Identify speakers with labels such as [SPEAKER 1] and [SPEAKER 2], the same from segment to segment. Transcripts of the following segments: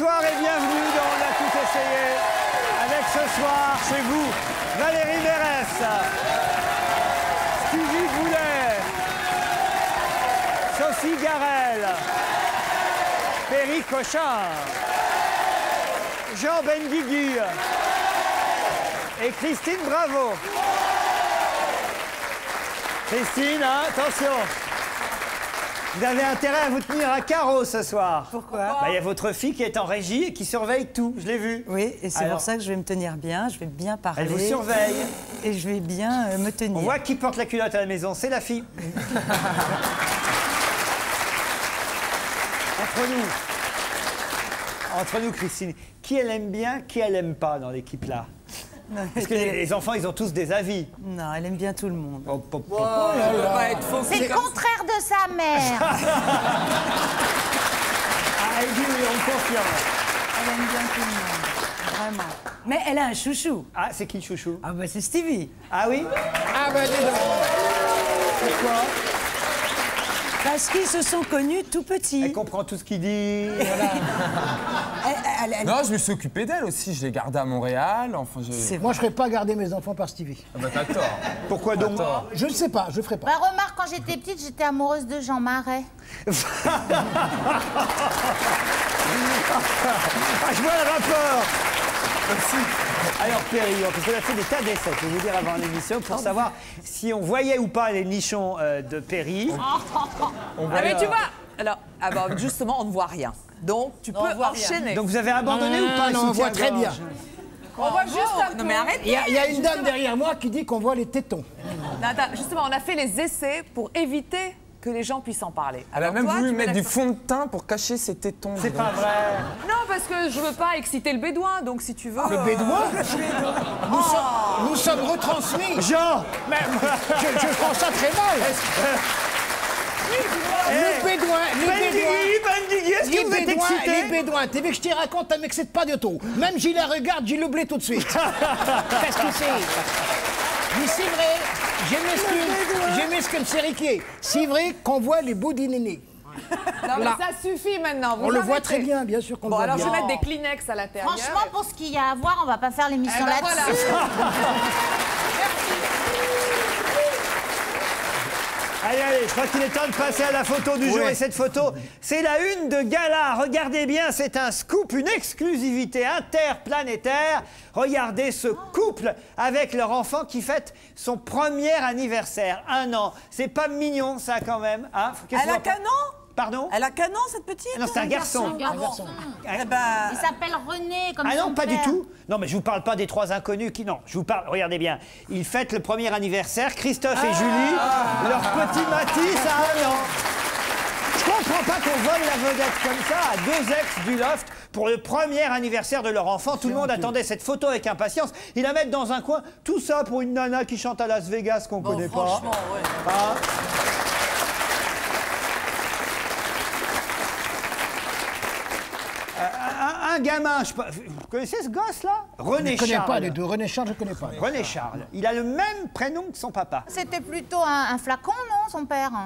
[SPEAKER 1] Bonsoir et bienvenue dans On a tout essayé. Avec ce soir, chez vous, Valérie Mérès, Stevie Boulet, Sophie Garel, Perry Cochard, Jean Benguigui et Christine Bravo. Christine, hein, attention. Vous avez intérêt à vous tenir à carreau ce soir.
[SPEAKER 2] Pourquoi
[SPEAKER 1] Bah, Il y a votre fille qui est en régie et qui surveille tout, je l'ai vu.
[SPEAKER 2] Oui, et c'est
[SPEAKER 1] Alors,
[SPEAKER 2] pour ça que je vais me tenir bien, je vais bien parler.
[SPEAKER 1] Elle vous surveille.
[SPEAKER 2] Et je vais bien euh, me tenir.
[SPEAKER 1] On voit qui porte la culotte à la maison, c'est la fille. Entre nous. Entre nous, Christine, qui elle aime bien, qui elle aime pas dans l'équipe là Parce que les, les enfants, ils ont tous des avis.
[SPEAKER 2] non, elle aime bien tout le monde.
[SPEAKER 1] Hop, hop, hop.
[SPEAKER 3] C'est le contraire de sa mère.
[SPEAKER 1] Ah, elle dit oui, on confirme.
[SPEAKER 2] Elle aime bien tout le monde. Vraiment. Mais elle a un chouchou.
[SPEAKER 1] Ah, c'est qui le chouchou?
[SPEAKER 2] Ah bah c'est Stevie.
[SPEAKER 1] Ah oui?
[SPEAKER 4] Ah bah dis donc.
[SPEAKER 1] Pourquoi
[SPEAKER 2] Parce qu'ils se sont connus tout petits.
[SPEAKER 1] Elle comprend tout ce qu'il dit.
[SPEAKER 2] Elle- elle- elle-
[SPEAKER 4] Non, je me suis occupé d'elle aussi. Je l'ai gardée à Montréal. Enfin, je.
[SPEAKER 5] Moi, je ne ferais pas garder mes enfants par Stevie.
[SPEAKER 4] Ah bah t'as tort.
[SPEAKER 1] Pourquoi donc
[SPEAKER 5] Je ne sais pas, je ne ferai pas.
[SPEAKER 3] Bah, remarque, quand j'étais petite, j'étais amoureuse de Jean Marais.
[SPEAKER 1] Ah, je vois le rapport Alors Perry, parce qu'on a fait des tas d'essais, je vais vous dire avant l'émission, pour savoir si on voyait ou pas les nichons euh, de Perry.
[SPEAKER 6] Ah mais tu vois Alors, ah bah, justement, on ne voit rien. Donc, tu peux enchaîner.
[SPEAKER 1] Donc vous avez abandonné ou pas le
[SPEAKER 5] non, on voit très bien.
[SPEAKER 1] soutien-gorge
[SPEAKER 6] on voit juste un
[SPEAKER 7] Non mais arrête
[SPEAKER 5] Il y a, il y a une dame derrière moi qui dit qu'on voit les tétons.
[SPEAKER 6] Non, attends, justement, on a fait les essais pour éviter que les gens puissent en parler.
[SPEAKER 4] Elle a
[SPEAKER 6] Alors
[SPEAKER 4] même
[SPEAKER 6] toi,
[SPEAKER 4] voulu
[SPEAKER 6] tu
[SPEAKER 4] mettre
[SPEAKER 6] mets
[SPEAKER 4] du fond de teint pour cacher ses tétons.
[SPEAKER 1] C'est pas vrai.
[SPEAKER 6] Non, parce que je veux pas exciter le bédouin, donc si tu veux.
[SPEAKER 5] Le
[SPEAKER 6] euh,
[SPEAKER 5] bédouin nous, sommes, nous sommes retransmis.
[SPEAKER 1] Jean
[SPEAKER 5] Mais je, je prends ça très mal. Le bédouin, le bédouin.
[SPEAKER 1] Bendigui, Bendigui, est-ce que
[SPEAKER 5] Les
[SPEAKER 1] vous êtes
[SPEAKER 5] bédouins, les
[SPEAKER 1] excité
[SPEAKER 5] bédouins, tu veux que je te raconte, tu m'excites pas du tout. Même j'y la regarde, j'y l'oublie tout de suite. Qu'est-ce que c'est Mais c'est vrai, je m'excuse, je m'excuse, c'est. C'est vrai qu'on voit les bouts d'inénés.
[SPEAKER 6] Non, mais
[SPEAKER 5] Là.
[SPEAKER 6] ça suffit maintenant. vous
[SPEAKER 5] On le voit très bien, bien sûr qu'on
[SPEAKER 6] Bon,
[SPEAKER 5] le voit
[SPEAKER 6] alors
[SPEAKER 5] bien.
[SPEAKER 6] je vais mettre des Kleenex à l'intérieur.
[SPEAKER 3] Franchement, pour ce qu'il y a à voir, on va pas faire l'émission
[SPEAKER 6] Eh ben
[SPEAKER 3] là-dessus.
[SPEAKER 1] Allez, allez, je crois qu'il est temps de passer à la photo du jour. Et cette photo, c'est la une de gala. Regardez bien, c'est un scoop, une exclusivité interplanétaire. Regardez ce couple avec leur enfant qui fête son premier anniversaire. Un an. C'est pas mignon, ça, quand même. Hein? Qu'est-ce
[SPEAKER 7] Elle a qu'un an?
[SPEAKER 1] Pardon
[SPEAKER 7] Elle a qu'un an cette petite
[SPEAKER 1] Ah Non, c'est un garçon.
[SPEAKER 7] Eh ben,
[SPEAKER 3] Il s'appelle René, comme
[SPEAKER 1] Ah non,
[SPEAKER 3] son
[SPEAKER 1] pas du tout. Non, mais je vous parle pas des trois inconnus qui. Non, je vous parle. Regardez bien. Ils fêtent le premier anniversaire. Christophe et Julie, leur petit Matisse a un an. Je comprends pas qu'on vole la vedette comme ça à deux ex du loft pour le premier anniversaire de leur enfant. Tout le monde attendait cette photo avec impatience. Ils la mettent dans un coin. Tout ça pour une nana qui chante à Las Vegas qu'on connaît pas.
[SPEAKER 7] franchement, ouais.
[SPEAKER 1] Hein Euh, un, gamin, je sais pas- vous connaissez ce gosse là
[SPEAKER 5] Je
[SPEAKER 1] René
[SPEAKER 5] ne connais
[SPEAKER 1] Charles.
[SPEAKER 5] pas les deux. René Charles, je ne connais pas.
[SPEAKER 1] René Charles. Il a le même prénom que son papa.
[SPEAKER 3] C'était plutôt un, un flacon, non, son père?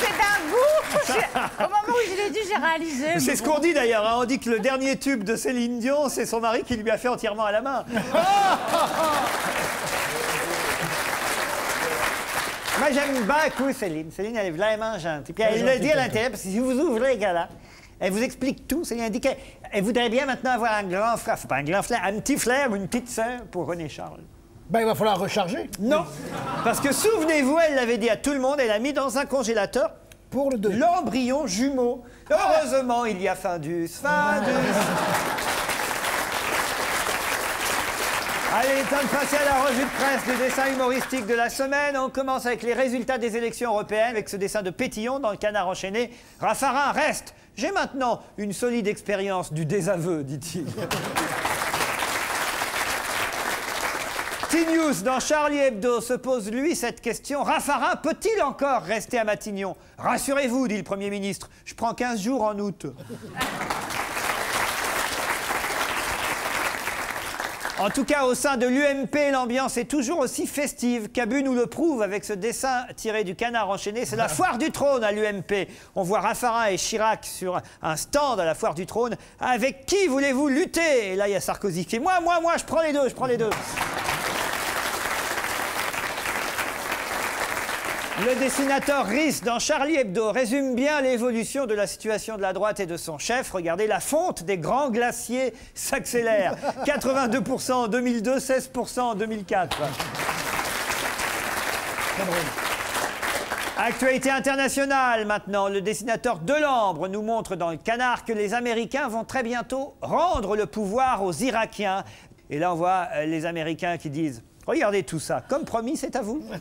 [SPEAKER 3] C'est d'un goût Au moment où je l'ai dit, j'ai réalisé.
[SPEAKER 1] C'est ce qu'on dit d'ailleurs. hein. On dit que le dernier tube de Céline Dion, c'est son mari qui lui a fait entièrement à la main. Moi, j'aime beaucoup Céline. Céline, elle est vraiment gentille. Puis elle le dit à l'intérieur, parce que si vous ouvrez les gars-là, elle vous explique tout. Céline elle dit qu'elle voudrait bien maintenant avoir un grand frère, enfin, pas un grand frère, un petit frère ou une petite sœur pour René Charles.
[SPEAKER 5] Ben, il va falloir recharger
[SPEAKER 1] Non, parce que souvenez-vous, elle l'avait dit à tout le monde, elle a mis dans un congélateur
[SPEAKER 5] pour le deux.
[SPEAKER 1] l'embryon jumeau. Heureusement, il y a Findus, Findus. Allez, il est temps de passer à la revue de presse des dessins humoristiques de la semaine. On commence avec les résultats des élections européennes, avec ce dessin de Pétillon dans le canard enchaîné. Raffarin reste. J'ai maintenant une solide expérience du désaveu, dit-il. T-News dans Charlie Hebdo se pose lui cette question. Raffarin peut-il encore rester à Matignon? Rassurez-vous, dit le Premier ministre, je prends 15 jours en août. En tout cas, au sein de l'UMP, l'ambiance est toujours aussi festive. Cabu nous le prouve avec ce dessin tiré du canard enchaîné. C'est la foire du trône à l'UMP. On voit Raffarin et Chirac sur un stand à la foire du trône. Avec qui voulez-vous lutter? Et là, il y a Sarkozy qui dit Moi, moi, moi, je prends les deux, je prends les deux. Le dessinateur Rhys dans Charlie Hebdo résume bien l'évolution de la situation de la droite et de son chef. Regardez, la fonte des grands glaciers s'accélère. 82% en 2002, 16% en 2004. Actualité internationale maintenant. Le dessinateur Delambre nous montre dans le canard que les Américains vont très bientôt rendre le pouvoir aux Irakiens. Et là, on voit euh, les Américains qui disent Regardez tout ça. Comme promis, c'est à vous.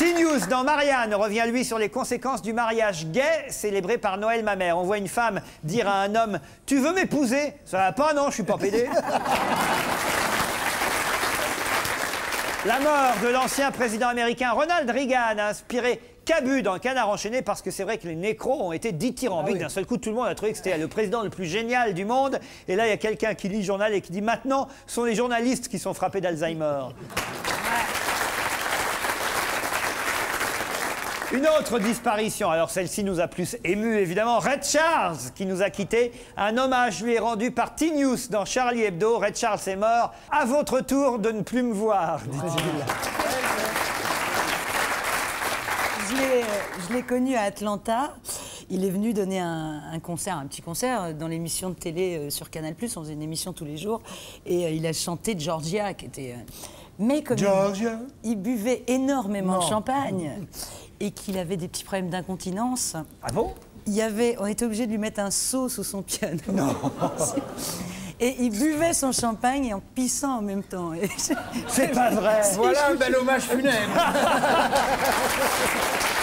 [SPEAKER 1] T-News dans Marianne revient lui sur les conséquences du mariage gay célébré par Noël Mamère. On voit une femme dire à un homme Tu veux m'épouser? Ça va pas, non, je suis pas pédé. La mort de l'ancien président américain Ronald Reagan a inspiré Cabu dans le canard enchaîné parce que c'est vrai que les nécros ont été dithyrambiques. D'un seul coup, tout le monde a trouvé que c'était le président le plus génial du monde. Et là, il y a quelqu'un qui lit le journal et qui dit maintenant, ce sont les journalistes qui sont frappés d'Alzheimer. Une autre disparition, alors celle-ci nous a plus ému évidemment, Red Charles qui nous a quittés. Un hommage lui est rendu par T-News dans Charlie Hebdo. Red Charles est mort. À votre tour de ne plus me voir, dit-il.
[SPEAKER 2] Je l'ai- Je l'ai connu à Atlanta. Il est venu donner un, un concert, un petit concert dans l'émission de télé euh, sur Canal+. On faisait une émission tous les jours. Et euh, il a chanté Georgia, qui était... euh, Mais comme il-
[SPEAKER 1] Georgia.
[SPEAKER 2] il, buvait énormément de champagne et qu'il avait des petits problèmes d'incontinence,
[SPEAKER 1] Ah bon?
[SPEAKER 2] Il y avait, on était obligé de lui mettre un seau sous son piano. Non. Et il buvait son champagne et en pissant en même temps.
[SPEAKER 1] C'est pas vrai.
[SPEAKER 5] Voilà un bel hommage funèbre.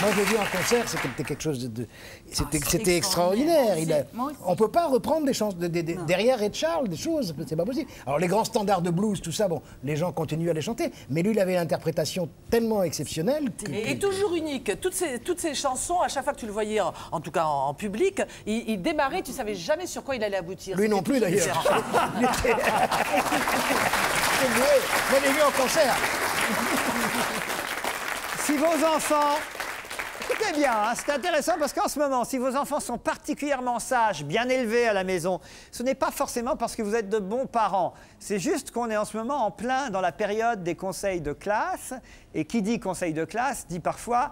[SPEAKER 5] Moi, j'ai vu en concert, c'était quelque chose de. de- c'était extraordinaire.
[SPEAKER 2] extraordinaire.
[SPEAKER 5] Il a-
[SPEAKER 2] Moi aussi.
[SPEAKER 5] on peut pas reprendre des chansons. de- de- de- derrière Red Charles, des choses, c'est pas possible. Alors, les grands standards de blues, tout ça, bon, les gens continuent à les chanter. Mais lui, il avait une interprétation tellement exceptionnelle. que-
[SPEAKER 6] Et, et toujours unique. Toutes ces, toutes ces chansons, à chaque fois que tu le voyais, en, en tout cas en, en public, il, il démarrait, tu savais jamais sur quoi il allait aboutir.
[SPEAKER 5] Lui non plus, d'ailleurs. C'est vrai. Moi, je l'ai vu en concert.
[SPEAKER 1] Si vos enfants. Écoutez bien, hein, c'est intéressant parce qu'en ce moment, si vos enfants sont particulièrement sages, bien élevés à la maison, ce n'est pas forcément parce que vous êtes de bons parents. C'est juste qu'on est en ce moment en plein dans la période des conseils de classe. Et qui dit conseil de classe dit parfois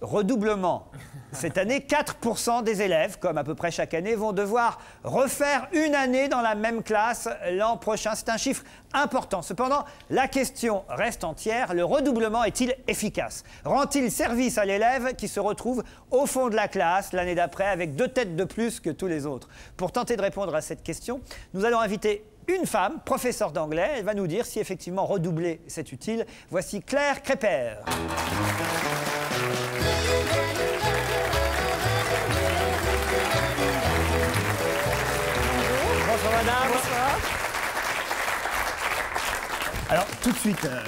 [SPEAKER 1] redoublement. Cette année, 4% des élèves, comme à peu près chaque année, vont devoir refaire une année dans la même classe l'an prochain. C'est un chiffre important. Cependant, la question reste entière. Le redoublement est-il efficace? Rend-il service à l'élève qui se retrouve au fond de la classe l'année d'après avec deux têtes de plus que tous les autres? Pour tenter de répondre à cette question, nous allons inviter une femme, professeure d'anglais. Elle va nous dire si effectivement redoubler c'est utile. Voici Claire Crépère. Bonsoir. Alors tout de suite, euh,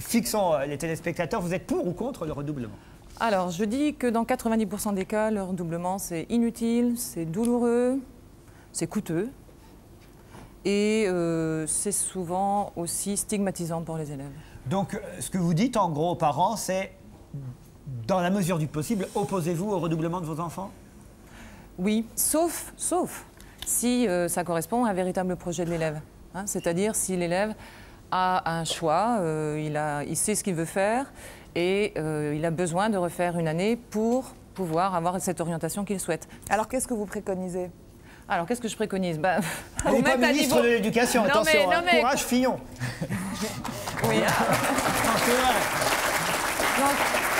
[SPEAKER 1] fixons euh, les téléspectateurs. Vous êtes pour ou contre le redoublement
[SPEAKER 8] Alors, je dis que dans 90% des cas, le redoublement, c'est inutile, c'est douloureux, c'est coûteux. Et euh, c'est souvent aussi stigmatisant pour les élèves.
[SPEAKER 1] Donc ce que vous dites en gros aux parents, c'est dans la mesure du possible, opposez-vous au redoublement de vos enfants?
[SPEAKER 8] Oui, sauf, sauf si euh, ça correspond à un véritable projet de l'élève. hein. C'est-à-dire si l'élève a un choix, euh, il, a, il sait ce qu'il veut faire et euh, il a besoin de refaire une année pour pouvoir avoir cette orientation qu'il souhaite.
[SPEAKER 6] Alors qu'est-ce que vous préconisez?
[SPEAKER 8] Alors, qu'est-ce que je préconise? Ben,
[SPEAKER 1] Vous pas ministre
[SPEAKER 8] niveau-
[SPEAKER 1] de l'Éducation, attention,
[SPEAKER 8] mais-
[SPEAKER 1] hein.
[SPEAKER 8] non, mais-
[SPEAKER 1] courage Fillon.
[SPEAKER 8] Oui. Donc, si je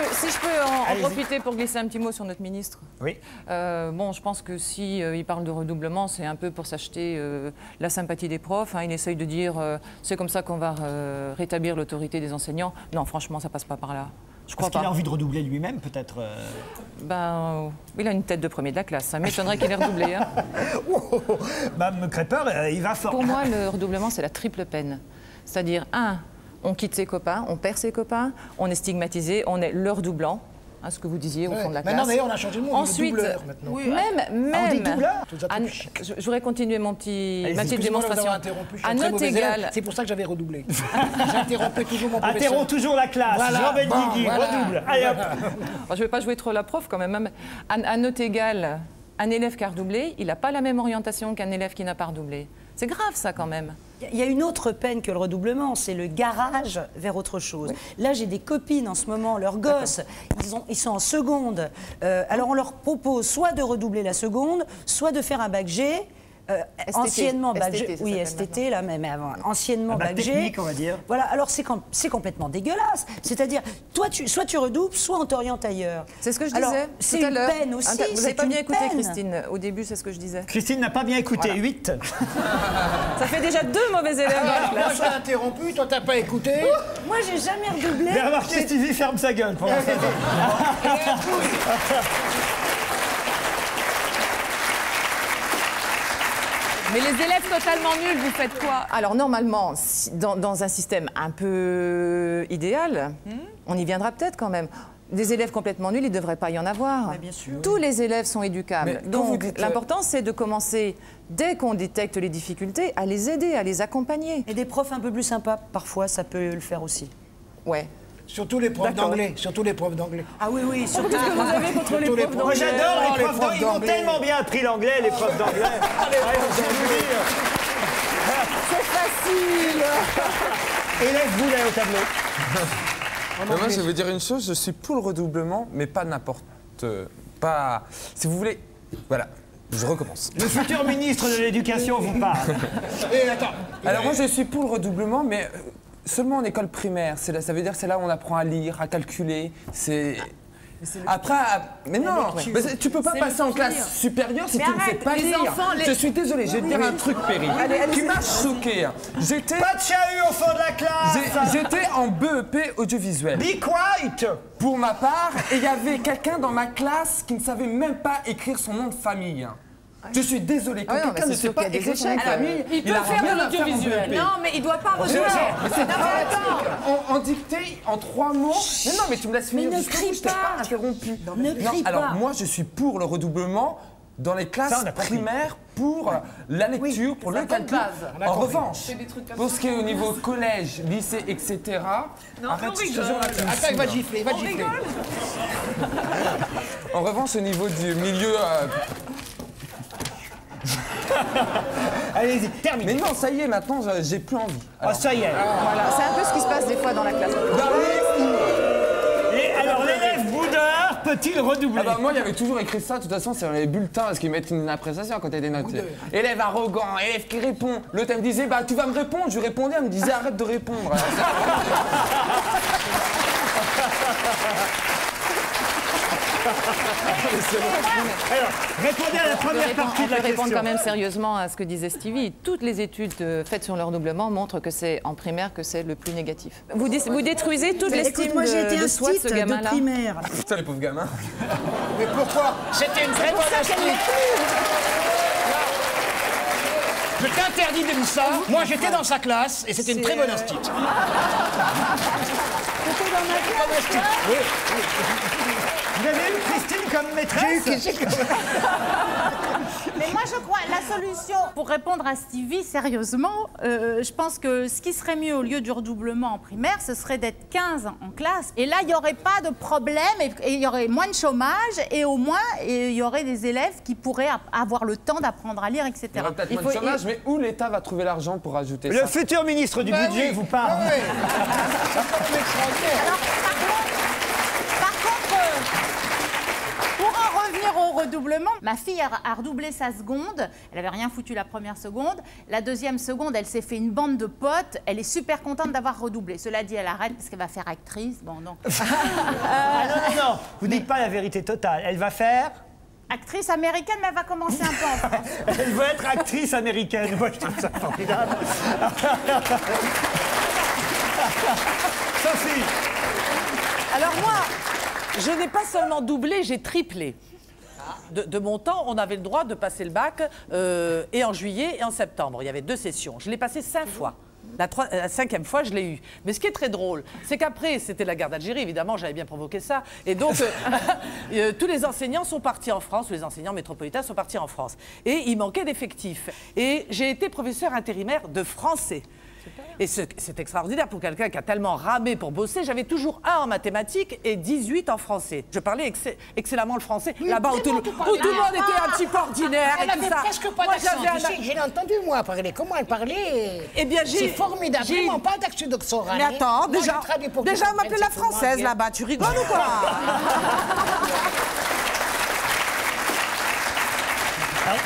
[SPEAKER 8] peux, si je peux en- profiter pour glisser un petit mot sur notre ministre.
[SPEAKER 1] Oui.
[SPEAKER 8] Euh, bon, je pense que si euh, il parle de redoublement, c'est un peu pour s'acheter euh, la sympathie des profs. hein. Il essaye de dire c'est comme ça qu'on va rétablir l'autorité des enseignants. Non, franchement, ça passe pas par là. Je crois
[SPEAKER 1] qu'il a envie de redoubler lui-même, peut-être.
[SPEAKER 8] Ben, il a une tête de premier de la classe. Ça m'étonnerait qu'il ait redoublé. hein.
[SPEAKER 1] Oh, oh, oh. Mme Crépeur, il va fort.
[SPEAKER 8] Pour moi, le redoublement, c'est la triple peine. C'est-à-dire, un, on quitte ses copains, on perd ses copains, on est stigmatisé, on est le redoublant. hein, ce que vous disiez au
[SPEAKER 5] Ouais.
[SPEAKER 8] fond de la
[SPEAKER 5] Maintenant,
[SPEAKER 8] classe.
[SPEAKER 5] d'ailleurs, on a changé de mot, on
[SPEAKER 8] Ensuite,
[SPEAKER 5] doubleur, maintenant.
[SPEAKER 8] oui, même,
[SPEAKER 1] Ah, on dit
[SPEAKER 8] même.
[SPEAKER 1] doubleur
[SPEAKER 8] à-
[SPEAKER 5] appris chic.
[SPEAKER 8] je, je voudrais continuer mon petit,
[SPEAKER 1] Allez-y,
[SPEAKER 8] ma petite démonstration.
[SPEAKER 5] interrompu,
[SPEAKER 8] À note égale.
[SPEAKER 5] C'est pour ça que j'avais redoublé. J'interrompais toujours mon professeur.
[SPEAKER 1] Interromps toujours la classe.
[SPEAKER 5] Voilà,
[SPEAKER 1] Jean Benguigui,
[SPEAKER 5] bon, voilà.
[SPEAKER 1] redouble. Allez hop.
[SPEAKER 8] Bon, je ne vais pas jouer trop la prof quand même. À, à note égale, un élève qui a redoublé, il n'a pas la même orientation qu'un élève qui n'a pas redoublé. C'est grave ça quand même.
[SPEAKER 2] Il y a une autre peine que le redoublement, c'est le garage vers autre chose. Là, j'ai des copines en ce moment, leurs gosses, ils, ont- ils sont en seconde. Euh, alors, on leur propose soit de redoubler la seconde, soit de faire un bac G. Euh,
[SPEAKER 8] STT.
[SPEAKER 2] anciennement
[SPEAKER 8] STT, ça
[SPEAKER 2] oui STT là, mais, mais avant, anciennement G.
[SPEAKER 1] technique, on va dire.
[SPEAKER 2] Voilà, alors c'est com- c'est complètement dégueulasse. C'est-à-dire, toi, tu, soit tu redoubles, soit on t'oriente ailleurs.
[SPEAKER 8] C'est ce que je
[SPEAKER 2] Alors,
[SPEAKER 8] disais
[SPEAKER 2] C'est une peine aussi.
[SPEAKER 8] Attends, Vous
[SPEAKER 2] c'est
[SPEAKER 8] n'avez pas bien écouté,
[SPEAKER 2] peine.
[SPEAKER 8] Christine. Au début, c'est ce que je disais.
[SPEAKER 1] Christine n'a pas bien écouté. 8.
[SPEAKER 8] Ça fait déjà deux mauvais élèves la
[SPEAKER 5] Alors, moi, je t'ai interrompu, toi, t'as pas écouté.
[SPEAKER 2] Moi, j'ai jamais redoublé.
[SPEAKER 1] Mais remarquez, Stevie ferme sa gueule pour l'instant.
[SPEAKER 8] Mais les élèves totalement nuls, vous faites quoi? Alors normalement, si- dans, dans un système un peu idéal, on y viendra peut-être quand même. Des élèves complètement nuls, il ne devrait pas y en avoir.
[SPEAKER 2] bien sûr.
[SPEAKER 8] Tous les élèves sont éducables.
[SPEAKER 4] Mais
[SPEAKER 8] Donc
[SPEAKER 4] dites, euh,
[SPEAKER 8] l'important, c'est de commencer, dès qu'on détecte les difficultés, à les aider, à les accompagner.
[SPEAKER 2] Et des profs un peu plus sympas, parfois, ça peut le faire aussi.
[SPEAKER 8] Ouais.
[SPEAKER 5] Surtout les profs d'anglais. Surtout les profs d'anglais.
[SPEAKER 2] Ah oui, oui, surtout.
[SPEAKER 8] Qu'est-ce que vous avez contre les profs
[SPEAKER 1] Moi
[SPEAKER 8] d'anglais
[SPEAKER 1] j'adore
[SPEAKER 5] Oh,
[SPEAKER 1] les
[SPEAKER 5] les
[SPEAKER 1] profs d'anglais. Ils ont tellement bien appris l'anglais, les profs d'anglais. Vous.
[SPEAKER 8] C'est facile
[SPEAKER 1] Élève Boulet au tableau.
[SPEAKER 4] Mais moi, je vais dire une chose, je suis pour le redoublement, mais pas n'importe... euh, Pas... Si vous voulez... Voilà, je recommence.
[SPEAKER 1] Le futur ministre de l'Éducation vous parle.
[SPEAKER 5] Et attends.
[SPEAKER 4] Alors moi, je suis pour le redoublement, mais euh, seulement en école primaire. Là, ça veut dire que c'est là où on apprend à lire, à calculer. C'est... Après, à- mais non, mais tu peux pas passer en classe supérieure si
[SPEAKER 8] Mais
[SPEAKER 4] tu ne sais pas
[SPEAKER 8] les
[SPEAKER 4] lire.
[SPEAKER 8] enfants, les-
[SPEAKER 4] Je suis désolé, je vais te dire un truc, Perry, qui m'a choqué. J'étais,
[SPEAKER 1] Pas de chahut au fond de la classe.
[SPEAKER 4] j'étais en BEP audiovisuel.
[SPEAKER 1] Be quiet.
[SPEAKER 4] Pour ma part, et il y avait quelqu'un dans ma classe qui ne savait même pas écrire son nom de famille. Je suis désolé, quand
[SPEAKER 8] Ah non,
[SPEAKER 4] quelqu'un
[SPEAKER 8] mais
[SPEAKER 4] ne
[SPEAKER 8] c'est
[SPEAKER 4] sait pas
[SPEAKER 8] qu'il y a des
[SPEAKER 4] écrire son famille,
[SPEAKER 6] Il peut faire de l'audiovisuel.
[SPEAKER 3] Non, mais il doit pas
[SPEAKER 4] Mais
[SPEAKER 3] redoubler.
[SPEAKER 4] mais c'est en, en dictée, en trois mots. Mais non, mais tu me laisses finir.
[SPEAKER 2] ne
[SPEAKER 4] jusqu'au bout,
[SPEAKER 2] crie
[SPEAKER 4] je t'ai
[SPEAKER 2] pas.
[SPEAKER 4] interrompu.
[SPEAKER 2] Ne crie
[SPEAKER 4] alors
[SPEAKER 2] pas.
[SPEAKER 4] moi, je suis pour le redoublement dans les classes
[SPEAKER 1] on
[SPEAKER 4] primaires pour la lecture, pour le calcul. En revanche, pour ce qui est au niveau collège, lycée, etc. arrête, je te jure, là, tu me
[SPEAKER 5] Attends, il va gifler, il va gifler.
[SPEAKER 4] En revanche, au niveau du milieu.
[SPEAKER 1] Allez-y, terminez.
[SPEAKER 4] Mais non, ça y est, maintenant, j'ai plus envie.
[SPEAKER 1] Ah, ça y est.
[SPEAKER 8] Voilà, c'est un peu ce qui se passe des fois dans la classe.
[SPEAKER 1] Et alors, l'élève boudeur peut-il redoubler?
[SPEAKER 4] Ah bah moi, il y avait toujours écrit ça, de toute façon, c'est dans les bulletins, parce qu'ils mettent une appréciation quand il y a des notes. Élève arrogant, élève qui répond. L'autre, elle me disait, bah tu vas me répondre. Je lui répondais, elle me disait, arrête de répondre. Alors,
[SPEAKER 1] Alors, répondez à la première
[SPEAKER 8] répondre,
[SPEAKER 1] partie de la
[SPEAKER 8] peut répondre
[SPEAKER 1] question.
[SPEAKER 8] quand même sérieusement à ce que disait Stevie. Toutes les études euh, faites sur le redoublement montrent que c'est en primaire que c'est le plus négatif. Vous, dé- vous détruisez toute l'estime
[SPEAKER 2] moi j'ai
[SPEAKER 8] de,
[SPEAKER 2] été
[SPEAKER 8] de soi de ce
[SPEAKER 2] instite de
[SPEAKER 8] gamin-là.
[SPEAKER 2] primaire.
[SPEAKER 4] Putain, les pauvres gamins.
[SPEAKER 5] Mais pourquoi C'était une très bonne. Je t'interdis de dire ça. Moi, j'étais dans sa classe et c'était une très bonne instite.
[SPEAKER 2] C'était dans ma classe.
[SPEAKER 5] Oui.
[SPEAKER 1] Vous avez eu Christine comme maîtresse
[SPEAKER 3] Mais moi, je crois la solution pour répondre à Stevie, sérieusement, euh, je pense que ce qui serait mieux au lieu du redoublement en primaire, ce serait d'être 15 en classe. Et là, il n'y aurait pas de problème et il y aurait moins de chômage et au moins, il y aurait des élèves qui pourraient avoir le temps d'apprendre à lire, etc.
[SPEAKER 4] Il y aura peut-être moins de chômage, mais où l'État va trouver l'argent pour ajouter
[SPEAKER 1] Le
[SPEAKER 4] ça?
[SPEAKER 1] futur ministre du
[SPEAKER 5] Bah
[SPEAKER 1] budget
[SPEAKER 5] oui.
[SPEAKER 1] vous parle.
[SPEAKER 5] Ah même extraordinaire.
[SPEAKER 3] Alors, par contre, par contre, euh, pour en revenir au redoublement, ma fille a, a redoublé sa seconde. Elle avait rien foutu la première seconde. La deuxième seconde, elle s'est fait une bande de potes. Elle est super contente d'avoir redoublé. Cela dit, elle arrête parce qu'elle va faire actrice. Bon, non.
[SPEAKER 1] Ah non, non, non, vous dites pas la vérité totale. Elle va faire,
[SPEAKER 3] actrice américaine, mais elle va commencer un peu en France.
[SPEAKER 1] elle veut être actrice américaine. Moi, je trouve ça formidable. Sophie,
[SPEAKER 6] Alors moi, je n'ai pas seulement doublé, j'ai triplé. De, de mon temps, on avait le droit de passer le bac euh, et en juillet et en septembre. Il y avait deux sessions. Je l'ai passé cinq fois. La, troi- la cinquième fois, je l'ai eu. Mais ce qui est très drôle, c'est qu'après, c'était la guerre d'Algérie, évidemment, j'avais bien provoqué ça. Et donc, euh, euh, tous les enseignants sont partis en France, tous les enseignants métropolitains sont partis en France. Et il manquait d'effectifs. Et j'ai été professeur intérimaire de français. Et ce- c'est extraordinaire pour quelqu'un qui a tellement ramé pour bosser. J'avais toujours un en mathématiques et 18 en français. Je parlais excell- excellemment le français. Là-bas où, tout le- où tout le monde était un petit peu ordinaire
[SPEAKER 5] Elle
[SPEAKER 6] et tout
[SPEAKER 5] avait
[SPEAKER 6] ça.
[SPEAKER 5] presque pas d'accent. l'ai entendu, moi, parler. Comment elle parlait?
[SPEAKER 6] Eh bien, j'ai-
[SPEAKER 5] C'est formidable.
[SPEAKER 6] j'ai-
[SPEAKER 5] Vraiment pas d'accent doctoral.
[SPEAKER 6] Mais attends,
[SPEAKER 5] Moi,
[SPEAKER 6] déjà, déjà on m'appelait la française
[SPEAKER 5] comment,
[SPEAKER 6] là-bas. Tu rigoles ou quoi?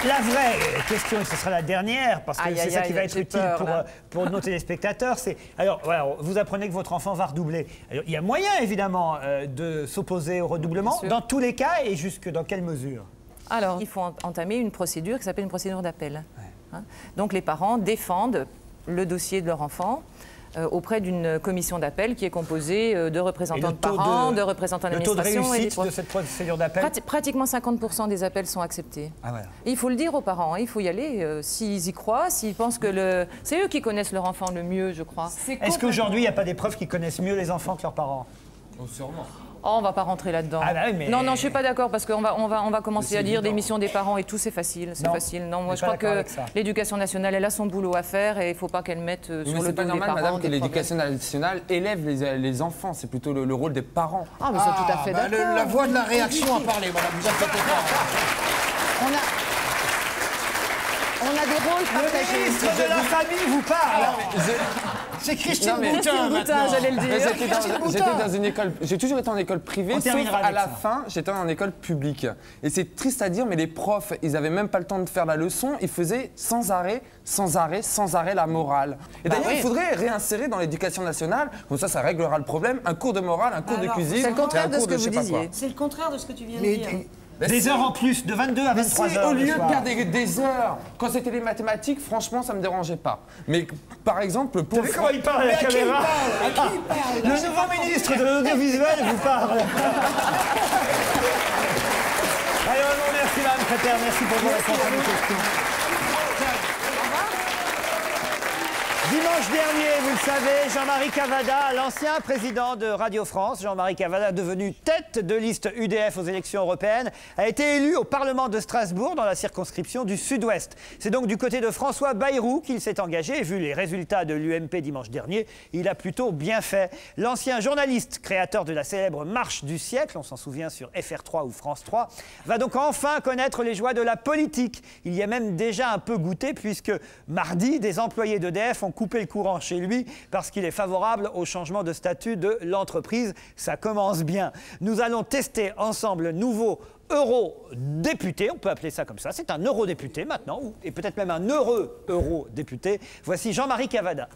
[SPEAKER 1] la vraie question, et ce sera la dernière, parce que c'est
[SPEAKER 6] aïe,
[SPEAKER 1] ça qui va être utile
[SPEAKER 6] peur,
[SPEAKER 1] pour,
[SPEAKER 6] là.
[SPEAKER 1] euh, pour nos téléspectateurs, c'est... Alors, voilà, vous apprenez que votre enfant va redoubler. Alors, il y a moyen, évidemment, euh, de s'opposer au redoublement, dans tous les cas, et jusque dans quelle mesure?
[SPEAKER 8] Alors, il faut en- entamer une procédure qui s'appelle une procédure d'appel. Hein. Donc, les parents défendent le dossier de leur enfant auprès d'une commission d'appel qui est composée euh, de représentants de parents, de, représentants
[SPEAKER 1] le taux de
[SPEAKER 8] d'administration et des
[SPEAKER 1] réussite de
[SPEAKER 8] profs.
[SPEAKER 1] cette procédure d'appel
[SPEAKER 8] Prati- pratiquement 50% des appels sont acceptés.
[SPEAKER 1] Ah.
[SPEAKER 8] Et il faut le dire aux parents, hein, il faut y aller. euh, S'ils y croient, s'ils pensent que le. C'est eux qui connaissent leur enfant le mieux, je crois.
[SPEAKER 1] Est-ce qu'aujourd'hui, il n'y a pas des preuves qui connaissent mieux les enfants que leurs parents?
[SPEAKER 4] Sûrement.
[SPEAKER 8] Oh, on va pas rentrer là-dedans.
[SPEAKER 1] Ah bah mais-
[SPEAKER 8] Non, non, je suis pas d'accord parce qu'on va, on va, on va commencer à dire des missions des parents et tout, c'est facile, c'est
[SPEAKER 1] Non,
[SPEAKER 8] facile. Non, moi
[SPEAKER 1] je
[SPEAKER 8] crois que l'éducation nationale, elle a son boulot à faire et il faut pas qu'elle mette euh,
[SPEAKER 4] Mais
[SPEAKER 8] sur le
[SPEAKER 4] c'est
[SPEAKER 8] dos
[SPEAKER 4] pas
[SPEAKER 8] des
[SPEAKER 4] normal,
[SPEAKER 8] parents
[SPEAKER 4] madame, que l'éducation nationale élève les, les enfants. C'est plutôt le, le rôle des parents.
[SPEAKER 8] Ah, mais c'est tout à fait
[SPEAKER 5] bah, le-
[SPEAKER 8] d'accord.
[SPEAKER 5] La voix de la réaction a parlé, voilà, vous inquiétez pas.
[SPEAKER 2] On a, on a des rôles
[SPEAKER 1] Le
[SPEAKER 2] partagés.
[SPEAKER 1] ministre de la Famille vous parle
[SPEAKER 5] C'est Christine
[SPEAKER 4] Non, mais-
[SPEAKER 5] Boutin,
[SPEAKER 8] Christine Boutin,
[SPEAKER 5] maintenant.
[SPEAKER 8] j'allais le
[SPEAKER 4] Mais
[SPEAKER 8] dire.
[SPEAKER 4] J'étais dans, j'étais une école. J'ai toujours été en école privée,
[SPEAKER 1] On
[SPEAKER 4] sauf
[SPEAKER 1] terminera
[SPEAKER 4] à
[SPEAKER 1] avec
[SPEAKER 4] la
[SPEAKER 1] ça.
[SPEAKER 4] fin, j'étais en école publique. Et c'est triste à dire, mais les profs, ils avaient même pas le temps de faire la leçon. Ils faisaient sans arrêt, sans arrêt, sans arrêt la morale. Et
[SPEAKER 1] Bah
[SPEAKER 4] d'ailleurs, il faudrait réinsérer dans l'éducation nationale, comme ça, ça réglera le problème, un cours de morale, un cours
[SPEAKER 2] Alors,
[SPEAKER 4] de cuisine.
[SPEAKER 8] c'est le contraire
[SPEAKER 4] et un
[SPEAKER 8] de ce
[SPEAKER 4] cours
[SPEAKER 8] que
[SPEAKER 4] je
[SPEAKER 8] vous
[SPEAKER 4] sais pas
[SPEAKER 8] disiez.
[SPEAKER 4] quoi.
[SPEAKER 2] C'est le contraire de ce que tu viens de
[SPEAKER 5] Mais-
[SPEAKER 2] dire.
[SPEAKER 1] Des heures en plus, de 22 à
[SPEAKER 4] Mais
[SPEAKER 1] 23
[SPEAKER 4] si,
[SPEAKER 1] heures.
[SPEAKER 4] au lieu de perdre des, heures, quand c'était les mathématiques, franchement, ça me dérangeait pas. Mais par exemple, pour
[SPEAKER 1] Vous savez comment il parle à la caméra
[SPEAKER 5] parle?
[SPEAKER 1] Le nouveau ministre de l'audiovisuel vous parle. Allez, on remercie, Mme Préter. Merci pour vos réponses à nos questions. Dimanche dernier, vous le savez, Jean-Marie Cavada, l'ancien président de Radio France, Jean-Marie Cavada, devenu tête de liste UDF aux élections européennes, a été élu au Parlement de Strasbourg dans la circonscription du Sud-Ouest. C'est donc du côté de François Bayrou qu'il s'est engagé vu les résultats de l'UMP dimanche dernier, il a plutôt bien fait. L'ancien journaliste, créateur de la célèbre Marche du siècle, on s'en souvient sur FR3 ou France 3, va donc enfin connaître les joies de la politique. Il y a même déjà un peu goûté puisque mardi, des employés d'EDF ont coupé le courant chez lui parce qu'il est favorable au changement de statut de l'entreprise. Ça commence bien. Nous allons tester ensemble le nouveau eurodéputé, on peut appeler ça comme ça. C'est un eurodéputé maintenant, et peut-être même un heureux eurodéputé. Voici Jean-Marie Cavada.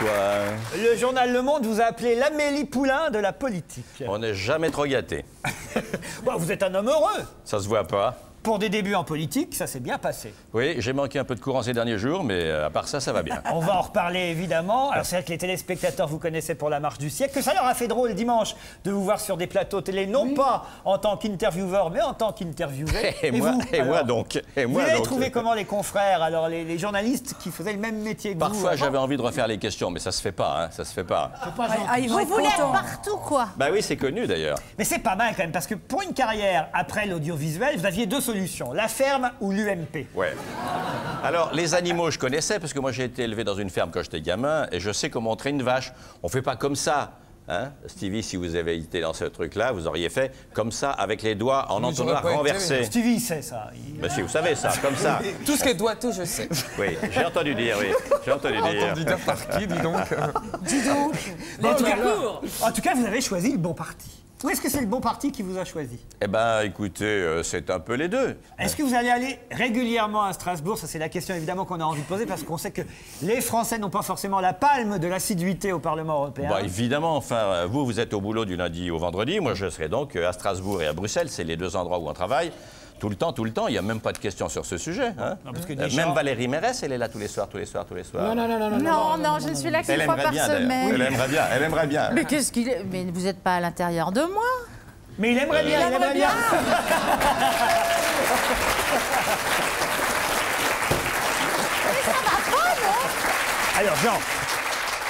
[SPEAKER 9] Bonsoir.
[SPEAKER 1] Le journal Le Monde vous a appelé l'Amélie Poulain de la politique.
[SPEAKER 9] On n'est jamais trop gâté.
[SPEAKER 1] Bon, vous êtes un homme heureux.
[SPEAKER 9] Ça se voit pas.
[SPEAKER 1] Pour des débuts en politique, ça s'est bien passé.
[SPEAKER 9] Oui, j'ai manqué un peu de courant ces derniers jours, mais euh, à part ça, ça va bien.
[SPEAKER 1] On va en reparler évidemment. Alors c'est vrai que les téléspectateurs vous connaissaient pour la marche du siècle, que ça leur a fait drôle dimanche de vous voir sur des plateaux télé, non pas en tant qu'intervieweur, mais en tant qu'interviewé.
[SPEAKER 9] Et, moi,
[SPEAKER 1] vous,
[SPEAKER 9] et moi donc. Et
[SPEAKER 1] Vous avez
[SPEAKER 9] donc.
[SPEAKER 1] trouvé comment les confrères, alors les, les journalistes qui faisaient le même métier que vous
[SPEAKER 9] Parfois, j'avais envie de refaire les questions, mais ça se fait pas, hein, ça se fait pas.
[SPEAKER 2] Ah, ils vont
[SPEAKER 3] Vous voulez être partout, quoi.
[SPEAKER 9] Bah oui, c'est connu d'ailleurs.
[SPEAKER 1] Mais c'est pas mal quand même, parce que pour une carrière après l'audiovisuel, vous aviez deux solutions, la ferme ou l'UMP.
[SPEAKER 9] Ouais. Alors, les animaux, je connaissais, parce que moi, j'ai été élevé dans une ferme quand j'étais gamin, et je sais comment on traite une vache. On fait pas comme ça. Hein Stevie, si vous avez été dans ce truc-là, vous auriez fait comme ça, avec les doigts en entonnoir renversé.
[SPEAKER 1] Stevie, il sait ça. Il-
[SPEAKER 9] Mais si, vous savez ça, comme ça.
[SPEAKER 4] Tout ce qui est doigté, je sais.
[SPEAKER 9] Oui, j'ai entendu dire, oui. J'ai entendu dire.
[SPEAKER 4] Entendu dire par qui, dis donc
[SPEAKER 1] En tout, cas, en tout cas, vous avez choisi le bon parti. Ou est-ce que c'est le bon parti qui vous a choisi?
[SPEAKER 9] Eh ben, écoutez, euh, c'est un peu les deux.
[SPEAKER 1] Est-ce que vous allez aller régulièrement à Strasbourg? Ça, c'est la question évidemment qu'on a envie de poser parce qu'on sait que les Français n'ont pas forcément la palme de l'assiduité au Parlement européen.
[SPEAKER 9] Bah, évidemment, enfin, vous, vous êtes au boulot du lundi au vendredi. Moi, je serai donc euh, à Strasbourg et à Bruxelles. C'est les deux endroits où on travaille. Tout le temps, tout le temps. Il n'y a même pas de questions sur ce sujet. hein.
[SPEAKER 1] parce que
[SPEAKER 9] Euh,
[SPEAKER 1] Deschamps-
[SPEAKER 9] Même Valérie Mérès, elle est là tous les soirs, tous les soirs, tous les soirs.
[SPEAKER 5] Non, non, non, non, non.
[SPEAKER 3] Non, non, je ne suis là qu'une fois
[SPEAKER 9] aimerait
[SPEAKER 3] par
[SPEAKER 9] bien, d'ailleurs. Elle
[SPEAKER 3] semaine.
[SPEAKER 9] aimerait bien, elle aimerait bien.
[SPEAKER 3] Mais qu'est-ce qu'il est Mais vous n'êtes pas à l'intérieur de moi?
[SPEAKER 1] Mais il aimerait bien, il aimerait bien. Alors Jean,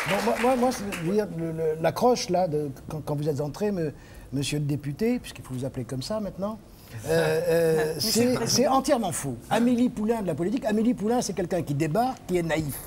[SPEAKER 5] Bon, moi, moi, moi, je veux dire, le- le- l'accroche, là, de, quand, quand vous êtes entré, me- monsieur le député, puisqu'il faut vous appeler comme ça maintenant, euh, euh, c'est entièrement faux. Amélie Poulain de la politique, Amélie Poulain, c'est quelqu'un qui débarque, qui est naïf.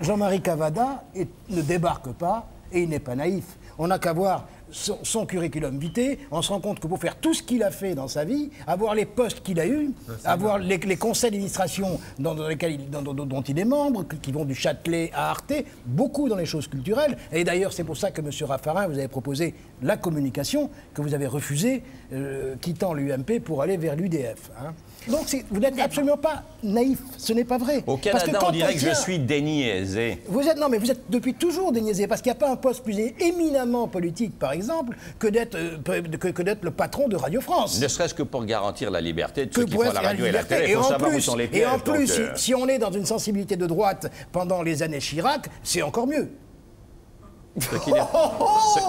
[SPEAKER 5] Jean-Marie Cavada est- ne débarque pas et il n'est pas naïf. On n'a qu'à voir son, son curriculum vitae, on se rend compte que pour faire tout ce qu'il a fait dans sa vie, avoir les postes qu'il a eus, avoir les, les conseils d'administration dans, il- dans- dont il est membre, qui- vont du Châtelet à Arte, beaucoup dans les choses culturelles. Et d'ailleurs, c'est pour ça que M. Raffarin, vous avez proposé la communication, que vous avez refusé, euh, quittant l'UMP pour aller vers l'UDF. hein. Donc vous n'êtes absolument pas naïf, ce n'est pas vrai.
[SPEAKER 9] Au
[SPEAKER 5] Parce que
[SPEAKER 9] Canada,
[SPEAKER 5] quand
[SPEAKER 9] on dirait que je suis déniaisé.
[SPEAKER 5] vous êtes non, mais vous êtes depuis toujours déniaisé parce qu'il n'y a pas un poste plus éminemment politique, par exemple, que d'être euh, que, le patron de Radio France.
[SPEAKER 9] Ne serait-ce que pour garantir la liberté de
[SPEAKER 5] Que
[SPEAKER 9] ceux qui font la radio et la télé. Faut
[SPEAKER 5] en
[SPEAKER 9] savoir
[SPEAKER 5] plus,
[SPEAKER 9] où sont les
[SPEAKER 5] et
[SPEAKER 9] pièges.
[SPEAKER 5] en plus,
[SPEAKER 9] donc,
[SPEAKER 5] si-
[SPEAKER 9] euh,
[SPEAKER 5] si, on est dans une sensibilité de droite pendant les années Chirac, c'est encore mieux.
[SPEAKER 9] Ce qui n'est-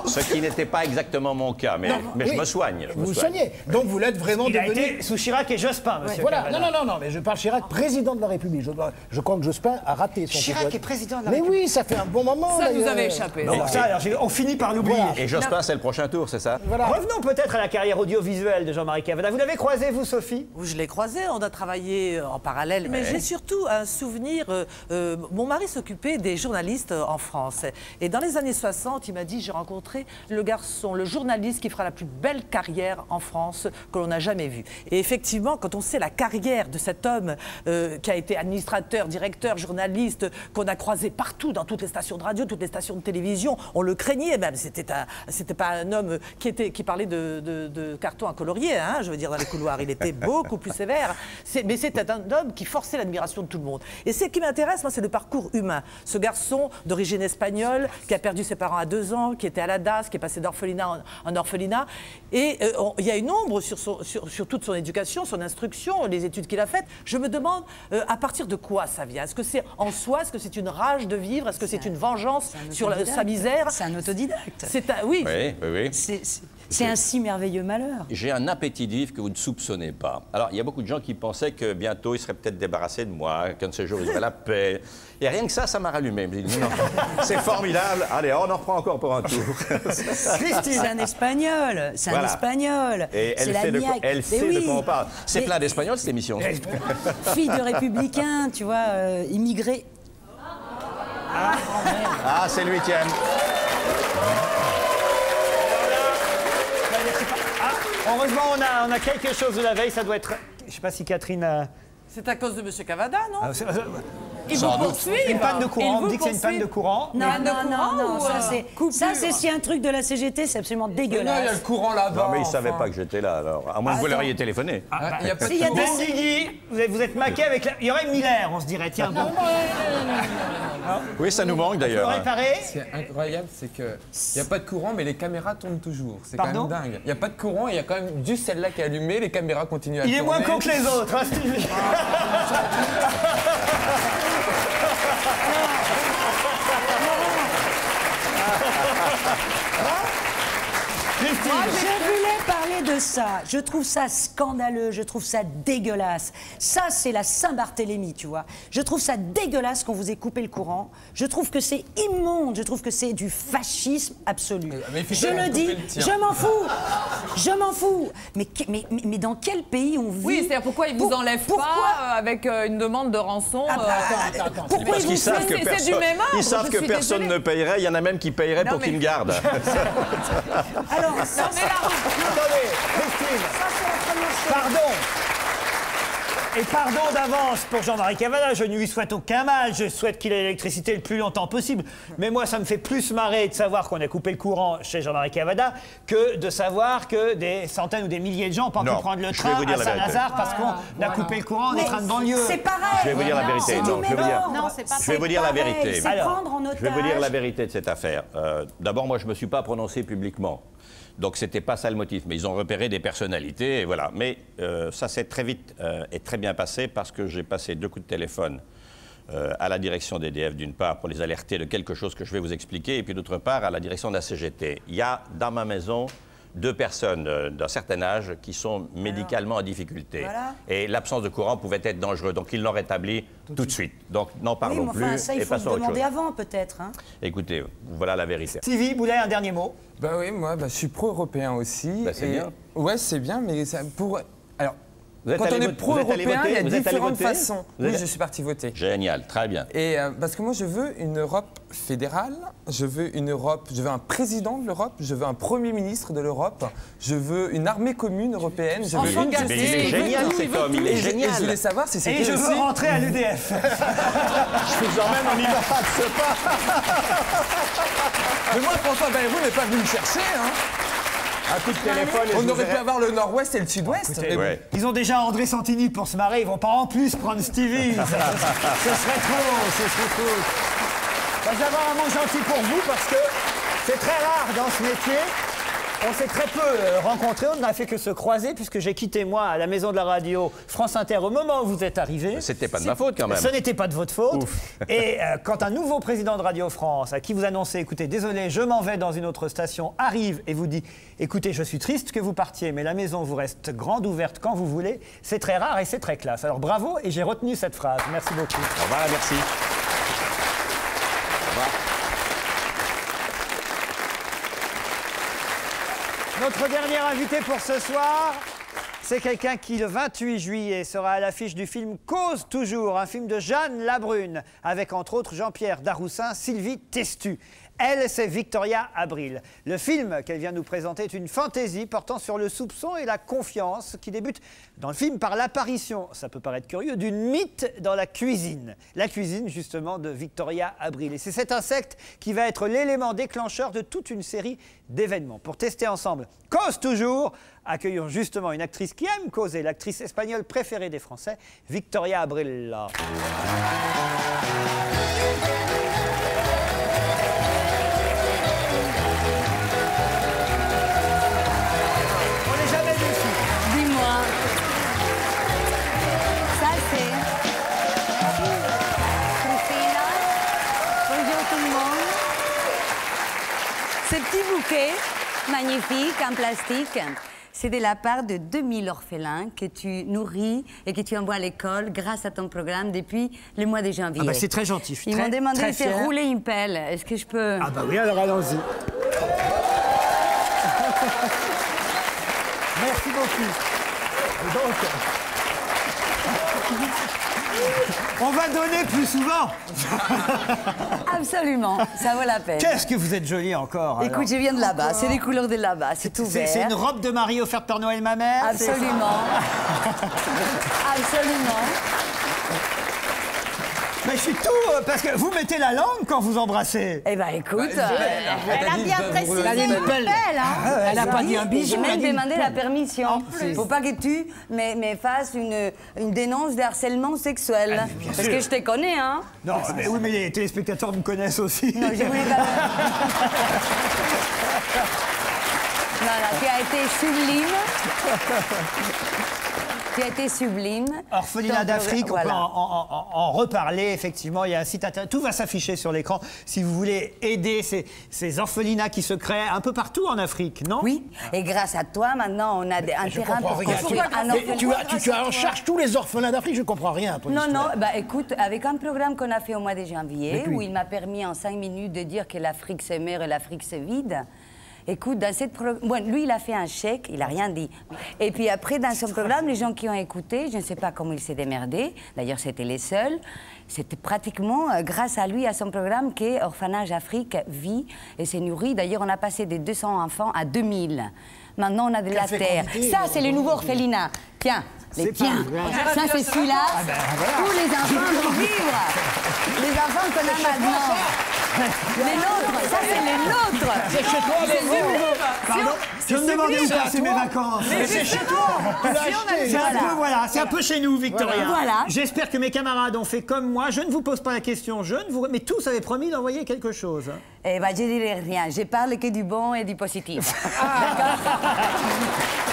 [SPEAKER 9] ce- qui n'était pas exactement mon cas, mais, mais je me soigne. je
[SPEAKER 5] Vous vous
[SPEAKER 9] soigne.
[SPEAKER 5] soignez. Donc vous l'êtes vraiment
[SPEAKER 1] il a
[SPEAKER 5] devenu.
[SPEAKER 1] été sous Chirac et Jospin, monsieur.
[SPEAKER 5] Voilà,
[SPEAKER 1] Cavada.
[SPEAKER 5] non, non, non, non, mais je parle Chirac, président de la République. Je, je crois que Jospin a raté son
[SPEAKER 1] Chirac est président de la
[SPEAKER 5] Mais
[SPEAKER 1] République.
[SPEAKER 5] oui, ça fait un bon moment.
[SPEAKER 8] Ça nous avait échappé.
[SPEAKER 1] Ça, alors, on finit par l'oublier.
[SPEAKER 5] Voilà.
[SPEAKER 9] Et Jospin, c'est le prochain tour, c'est ça
[SPEAKER 5] Voilà.
[SPEAKER 1] Revenons peut-être à la carrière audiovisuelle de Jean-Marie Cavada. Vous l'avez croisé, vous, Sophie?
[SPEAKER 6] Je l'ai croisé, on a travaillé en parallèle, mais j'ai surtout un souvenir. euh, euh, mon mari s'occupait des journalistes en France. Et dans les années 60, il m'a dit j'ai rencontré le garçon, le journaliste qui fera la plus belle carrière en France que l'on n'a jamais vue. Et effectivement, quand on sait la carrière de cet homme euh, qui a été administrateur, directeur, journaliste, qu'on a croisé partout dans toutes les stations de radio, toutes les stations de télévision, on le craignait même. C'était c'était pas un homme qui était, qui parlait de, carton à colorier, hein, je veux dire dans les couloirs. Il était beaucoup plus sévère. Mais c'était un homme qui forçait l'admiration de tout le monde. Et ce qui m'intéresse, moi, c'est le parcours humain. Ce garçon d'origine espagnole qui a perdu ses parents à deux ans, qui était à la DAS, qui est passé d'orphelinat en, en orphelinat. Et euh, on- il y a une ombre sur, son- sur- sur toute son éducation, son instruction, les études qu'il a faites. Je me demande euh, à partir de quoi ça vient? Est-ce que c'est en soi? Est-ce que c'est une rage de vivre? Est-ce que c'est une vengeance
[SPEAKER 2] un
[SPEAKER 6] sur la- sa misère?
[SPEAKER 2] C'est un autodidacte.
[SPEAKER 6] C'est un- oui.
[SPEAKER 9] Oui, oui, oui.
[SPEAKER 2] C'est- C'est c'est un si merveilleux malheur.
[SPEAKER 9] J'ai un appétit de vivre que vous ne soupçonnez pas. Alors, il y a beaucoup de gens qui pensaient que bientôt, ils seraient peut-être débarrassés de moi, qu'un de ces jours, ils auraient la paix. Et rien que ça, ça m'a rallumé. C'est formidable. Allez, on en reprend encore pour un tour.
[SPEAKER 2] C'est un espagnol, c'est un espagnol.
[SPEAKER 9] Et elle
[SPEAKER 2] la
[SPEAKER 9] sait, de elle sait de quoi on parle. C'est plein d'Espagnols, cette émission.
[SPEAKER 2] Fille de républicain, tu vois, euh, immigré.
[SPEAKER 9] Ah, c'est le huitième.
[SPEAKER 1] Heureusement, on a, on a quelque chose de la veille. Ça doit être. Je sais pas si Catherine a.
[SPEAKER 6] C'est à cause de M. Cavada, non?
[SPEAKER 1] Ah,
[SPEAKER 6] Il
[SPEAKER 9] Sans
[SPEAKER 6] vous poursuit
[SPEAKER 1] Une panne de
[SPEAKER 6] Il
[SPEAKER 1] courant. On dit que c'est une panne de courant.
[SPEAKER 2] Non, non,
[SPEAKER 6] de
[SPEAKER 2] non, ça c'est
[SPEAKER 6] coupure
[SPEAKER 2] ça c'est si un truc de la CGT, c'est absolument
[SPEAKER 4] Non, il y a le
[SPEAKER 2] dégueulasse.
[SPEAKER 4] courant là-bas.
[SPEAKER 9] Non, mais ils ne savaient pas que j'étais là, alors. À moins que vous
[SPEAKER 2] Attends.
[SPEAKER 9] l'auriez téléphoné.
[SPEAKER 4] Ah, Il y a pas de
[SPEAKER 2] Si, il y a
[SPEAKER 4] courant.
[SPEAKER 2] des-
[SPEAKER 1] Bendigui, vous êtes, maqué avec la... Il y aurait Miller, on se dirait, tiens, bon.
[SPEAKER 9] Oui, ça nous manque d'ailleurs.
[SPEAKER 4] Ce qui est incroyable, c'est que il n'y a pas de courant, mais les caméras tournent toujours. C'est quand même dingue. Il n'y a pas de courant, il y a quand même juste celle-là qui est allumée, les caméras continuent à
[SPEAKER 1] Il est
[SPEAKER 4] tourner.
[SPEAKER 1] moins con que les autres, hein, Stevie.
[SPEAKER 2] Je voulais parler de ça. Je trouve ça scandaleux, je trouve ça dégueulasse. Ça, c'est la Saint-Barthélemy, tu vois. Je trouve ça dégueulasse qu'on vous ait coupé le courant. Je trouve que c'est immonde, je trouve que c'est du fascisme absolu.
[SPEAKER 4] Mais
[SPEAKER 2] je le dis,
[SPEAKER 4] le
[SPEAKER 2] je m'en fous. Je m'en fous. Mais, mais, mais, dans quel pays on vit?
[SPEAKER 8] Oui, c'est-à-dire pourquoi ils vous
[SPEAKER 2] Pour-
[SPEAKER 8] enlèvent
[SPEAKER 2] pourquoi
[SPEAKER 8] pas euh, avec euh, une demande de rançon
[SPEAKER 2] Ah,
[SPEAKER 8] euh,
[SPEAKER 2] bah,
[SPEAKER 5] Attends, attends.
[SPEAKER 2] Pourquoi
[SPEAKER 9] Parce
[SPEAKER 2] ils vous
[SPEAKER 9] qu'ils savent que personne,
[SPEAKER 8] du même ordre,
[SPEAKER 9] ils savent que personne
[SPEAKER 8] désolée.
[SPEAKER 9] ne payerait. Il y en a même qui payeraient
[SPEAKER 8] Non,
[SPEAKER 9] pour
[SPEAKER 8] mais-
[SPEAKER 9] qu'ils me gardent.
[SPEAKER 2] Alors,
[SPEAKER 8] Non, mais là,
[SPEAKER 1] attendez, Christine,
[SPEAKER 2] ça, c'est la première chose.
[SPEAKER 1] pardon. Et pardon d'avance pour Jean-Marie Cavada, je ne lui souhaite aucun mal, je souhaite qu'il ait l'électricité le plus longtemps possible. Mais moi, ça me fait plus marrer de savoir qu'on a coupé le courant chez Jean-Marie Cavada que de savoir que des centaines ou des milliers de gens n'ont pas pu prendre le train à. Saint-Lazare parce qu'on a coupé le courant en train de banlieue.
[SPEAKER 2] C'est pareil.
[SPEAKER 9] Je vais vous dire la vérité. Non, je vais vous dire-.
[SPEAKER 3] Non, c'est pas
[SPEAKER 9] Je vais vous dire la vérité.
[SPEAKER 1] Alors,
[SPEAKER 2] prendre en otage.
[SPEAKER 9] Je vais vous dire la vérité de cette affaire. Euh, D'abord, moi, je ne me suis pas prononcé publiquement. Donc c'était pas ça le motif, mais ils ont repéré des personnalités, et voilà. Mais euh, ça s'est très vite euh, et très bien passé parce que j'ai passé deux coups de téléphone euh, à la direction d'EDF d'une part pour les alerter de quelque chose que je vais vous expliquer, et puis d'autre part à la direction de la CGT. Il y a dans ma maison deux personnes euh, d'un certain âge qui sont médicalement en difficulté.
[SPEAKER 2] Voilà.
[SPEAKER 9] Et l'absence de courant pouvait être dangereux, donc ils l'ont rétabli tout, de suite. Donc n'en
[SPEAKER 2] Oui,
[SPEAKER 9] parlons
[SPEAKER 2] mais
[SPEAKER 9] plus
[SPEAKER 2] enfin, ça, il
[SPEAKER 9] et
[SPEAKER 2] faut le
[SPEAKER 9] passons autre
[SPEAKER 2] demander avant, peut-être. hein.
[SPEAKER 9] Écoutez, voilà la vérité.
[SPEAKER 1] Sylvie Boulet, un dernier mot.
[SPEAKER 4] Bah oui, moi, bah, je suis pro-européen aussi.
[SPEAKER 9] Bah, c'est
[SPEAKER 4] et-
[SPEAKER 9] bien.
[SPEAKER 4] Ouais, c'est bien, mais ça, pour. Alors,
[SPEAKER 9] Vous êtes
[SPEAKER 4] quand on est pro-européen, il y a
[SPEAKER 9] Vous
[SPEAKER 4] différentes
[SPEAKER 9] voter
[SPEAKER 4] façons.
[SPEAKER 9] Vous
[SPEAKER 4] Oui,
[SPEAKER 9] êtes-
[SPEAKER 4] je suis parti voter.
[SPEAKER 9] Génial, très bien.
[SPEAKER 4] Et euh, parce que moi, je veux une Europe fédérale, je veux une Europe, je veux un président de l'Europe, je veux un premier ministre de l'Europe, je veux une armée commune européenne, je veux une
[SPEAKER 9] il est génial cet homme, il
[SPEAKER 4] Et
[SPEAKER 9] est
[SPEAKER 4] je, et je
[SPEAKER 9] génial.
[SPEAKER 4] voulais savoir si
[SPEAKER 1] Et
[SPEAKER 4] c'était
[SPEAKER 1] je veux
[SPEAKER 4] aussi...
[SPEAKER 1] rentrer à l'EDF.
[SPEAKER 9] Je vous emmène en Irak,
[SPEAKER 4] Mais moi, François Bayrou n'est pas venu me chercher. Hein.
[SPEAKER 9] Un coup de téléphone et je
[SPEAKER 4] On aurait pu avoir le nord-ouest et le sud-ouest.
[SPEAKER 9] Ouais.
[SPEAKER 1] Ils ont déjà André Santini pour se marrer, ils vont pas en plus prendre Stevie. ce serait trop, ce serait trop. Bah, J'avais un mot gentil pour vous parce que c'est très rare dans ce métier. On s'est très peu euh, rencontrés, on n'a fait que se croiser puisque j'ai quitté moi à la maison de la radio France Inter au moment où vous êtes arrivé.
[SPEAKER 9] C'était pas de ma faute quand même.
[SPEAKER 1] Ce n'était pas de votre faute. Et euh, quand un nouveau président de Radio France, à qui vous annoncez, écoutez, désolé, je m'en vais dans une autre station, arrive et vous dit, écoutez, je suis triste que vous partiez, mais la maison vous reste grande ouverte quand vous voulez, c'est très rare et c'est très classe. Alors bravo et j'ai retenu cette phrase. Merci beaucoup.
[SPEAKER 9] Au revoir, merci.
[SPEAKER 1] Notre dernier invité pour ce soir, c'est quelqu'un qui, le 28 juillet, sera à l'affiche du film Cause toujours, un film de Jeanne Labrune, avec entre autres Jean-Pierre Daroussin, Sylvie Testu. Elle, c'est Victoria Abril. Le film qu'elle vient nous présenter est une fantaisie portant sur le soupçon et la confiance qui débute dans le film par l'apparition, ça peut paraître curieux, d'une mythe dans la cuisine. La cuisine, justement, de Victoria Abril. Et c'est cet insecte qui va être l'élément déclencheur de toute une série d'événements. Pour tester ensemble Cause toujours, accueillons justement une actrice qui aime causer, l'actrice espagnole préférée des Français, Victoria Abril.
[SPEAKER 10] Magnifique en plastique, c'est de la part de 2000 orphelins que tu nourris et que tu envoies à l'école grâce à ton programme depuis le mois de janvier.
[SPEAKER 1] Ah bah, c'est très gentil, je suis
[SPEAKER 10] Ils m'ont demandé
[SPEAKER 1] très
[SPEAKER 10] de
[SPEAKER 1] fier.
[SPEAKER 10] rouler une pelle. Est-ce que je peux
[SPEAKER 1] Ah bah oui, alors allons-y. Merci beaucoup. Donc, on va donner plus souvent.
[SPEAKER 10] Absolument, ça vaut la peine.
[SPEAKER 1] Qu'est-ce que vous êtes jolie encore. alors.
[SPEAKER 10] Écoute, je viens de là-bas, c'est les couleurs de là-bas, c'est tout
[SPEAKER 1] C'est
[SPEAKER 10] vert.
[SPEAKER 1] c'est une robe de mariée offerte par Noël ma mère
[SPEAKER 10] Absolument. Absolument.
[SPEAKER 1] Mais je suis tout euh, parce que vous mettez la langue quand vous embrassez.
[SPEAKER 10] Eh ben écoute,
[SPEAKER 4] Bah,
[SPEAKER 10] euh,
[SPEAKER 3] Elle a bien précisé
[SPEAKER 5] Elle a une
[SPEAKER 3] mon
[SPEAKER 5] pelle.
[SPEAKER 3] appel, hein.
[SPEAKER 5] Elle n'a pas dit un bisou,
[SPEAKER 10] j'ai
[SPEAKER 5] elle a
[SPEAKER 10] même
[SPEAKER 5] dit une
[SPEAKER 10] demandé la permission. Faut pas que tu me, me fasses une, une dénonce de harcèlement sexuel. Parce
[SPEAKER 1] sûr.
[SPEAKER 10] que je te connais, hein.
[SPEAKER 1] Non, mais oui, mais les téléspectateurs me connaissent aussi.
[SPEAKER 10] Non, je voulais pas. Voilà, tu as été sublime. Tu as été sublime.
[SPEAKER 1] Orphelinat d'Afrique, on peut en,
[SPEAKER 10] voilà.
[SPEAKER 1] en- en- en reparler, effectivement. Il y a un site internet, tout va s'afficher sur l'écran si vous voulez aider ces, ces orphelinats qui se créent un peu partout en Afrique, non?
[SPEAKER 10] Oui, et grâce à toi, maintenant, on a des- un
[SPEAKER 5] Je
[SPEAKER 10] terrain
[SPEAKER 5] comprends
[SPEAKER 10] pour
[SPEAKER 5] rien.
[SPEAKER 10] construire un
[SPEAKER 5] Mais
[SPEAKER 10] orphelinat.
[SPEAKER 5] tu, as, tu, tu as en charge tous les orphelins d'Afrique, je comprends rien ton
[SPEAKER 10] Non,
[SPEAKER 5] histoire.
[SPEAKER 10] non, bah écoute, avec un programme qu'on a fait au mois de janvier, où il m'a permis en cinq minutes de dire que l'Afrique c'est mère et l'Afrique c'est vide. Écoute, dans cette pro- bon, lui, il a fait un chèque, il a rien dit. Et puis après, dans son programme, les gens qui ont écouté, je ne sais pas comment il s'est démerdé. D'ailleurs, c'était les seuls. C'était pratiquement euh, grâce à lui, à son programme, que Orphanage Afrique vit et s'est nourri. D'ailleurs, on a passé de 200 enfants à 2000. Maintenant, on a de la terre.
[SPEAKER 5] quantité,
[SPEAKER 10] Ça, c'est le nouveau orphelinat. Tiens, les tiens. Ça, c'est celui-là. Tous les enfants vont vivre. Les enfants qu'on a maintenant. Les nôtres, ça c'est les nôtres.
[SPEAKER 5] C'est chez toi,
[SPEAKER 10] C'est
[SPEAKER 5] Bobo.
[SPEAKER 10] nouveau.
[SPEAKER 1] Pardon Je me demandais où passer mes vacances.
[SPEAKER 5] Mais c'est chez toi.
[SPEAKER 1] C'est un peu, voilà, c'est un peu chez nous, Victoria.
[SPEAKER 10] Voilà.
[SPEAKER 1] J'espère que mes camarades ont fait comme moi. Je ne vous pose pas la question, je ne vous... Mais tous avaient promis d'envoyer quelque chose.
[SPEAKER 10] Eh ben, je dirai rien. Je parle que du bon et du positif.
[SPEAKER 4] Ah,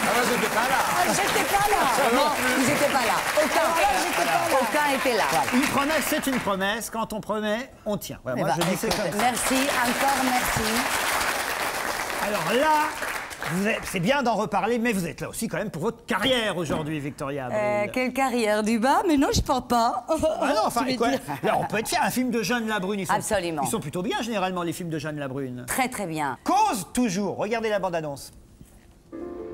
[SPEAKER 4] moi, j'étais pas là.
[SPEAKER 10] J'étais pas là. Non, ils étaient pas là. Aucun, aucun était là.
[SPEAKER 1] Une promesse, c'est une promesse. Quand on promet, on tient. Voilà, moi,
[SPEAKER 10] Eh ben,
[SPEAKER 1] je dis c'est
[SPEAKER 10] écoute,
[SPEAKER 1] comme ça.
[SPEAKER 10] Merci, encore merci.
[SPEAKER 1] Alors là, c'est bien d'en reparler, mais vous êtes là aussi quand même pour votre carrière aujourd'hui, Victoria.
[SPEAKER 10] Euh, quelle carrière du bas, mais non, je porte pas.
[SPEAKER 1] Ah non, enfin, quoi, là, on peut être fier. Un film de Jeanne Labrune, ils sont,
[SPEAKER 10] Absolument.
[SPEAKER 1] ils sont plutôt bien généralement, les films de Jeanne Labrune.
[SPEAKER 10] Très très bien.
[SPEAKER 1] Cause toujours. Regardez la bande-annonce.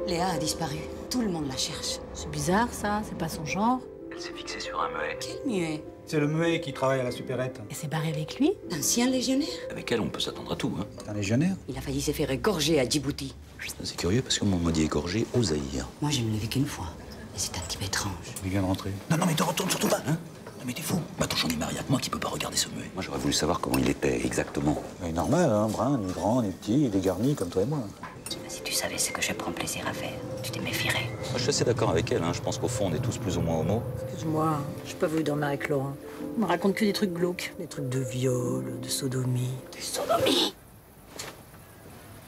[SPEAKER 11] Léa a disparu. Tout le monde la cherche.
[SPEAKER 3] C'est bizarre ça, c'est pas son genre.
[SPEAKER 12] Elle s'est fixée sur un muet.
[SPEAKER 11] Quel muet?
[SPEAKER 13] C'est le muet qui travaille à la supérette.
[SPEAKER 3] Et s'est barré avec lui?
[SPEAKER 11] Ancien légionnaire?
[SPEAKER 12] Avec elle, on peut s'attendre à tout. Hein.
[SPEAKER 13] C'est un légionnaire?
[SPEAKER 11] Il a failli se faire égorger à Djibouti.
[SPEAKER 12] C'est curieux parce qu'on m'a dit égorgé au Zaïre.
[SPEAKER 11] Moi, je ne l'ai vu qu'une fois. Et c'est un petit peu étrange.
[SPEAKER 13] Il vient de rentrer.
[SPEAKER 12] Non, non, mais te retourne surtout pas, hein Non, mais t'es fou. Bah, attends, j'en ai marre, y'a que moi qui peux pas regarder ce muet. Moi, j'aurais voulu savoir comment il était exactement.
[SPEAKER 13] Il est normal, hein, brun, ni grand, ni petit, il est garni comme toi et moi.
[SPEAKER 11] Si tu savais ce que je prends plaisir à faire, tu te méfierais.
[SPEAKER 12] Moi, je suis assez d'accord avec elle, hein. Je pense qu'au fond, on est tous plus ou moins homo.
[SPEAKER 11] Excuse-moi, je peux pas voulu dormir avec Laurent. On me raconte que des trucs glauques. Des trucs de viol, de sodomie. De sodomie?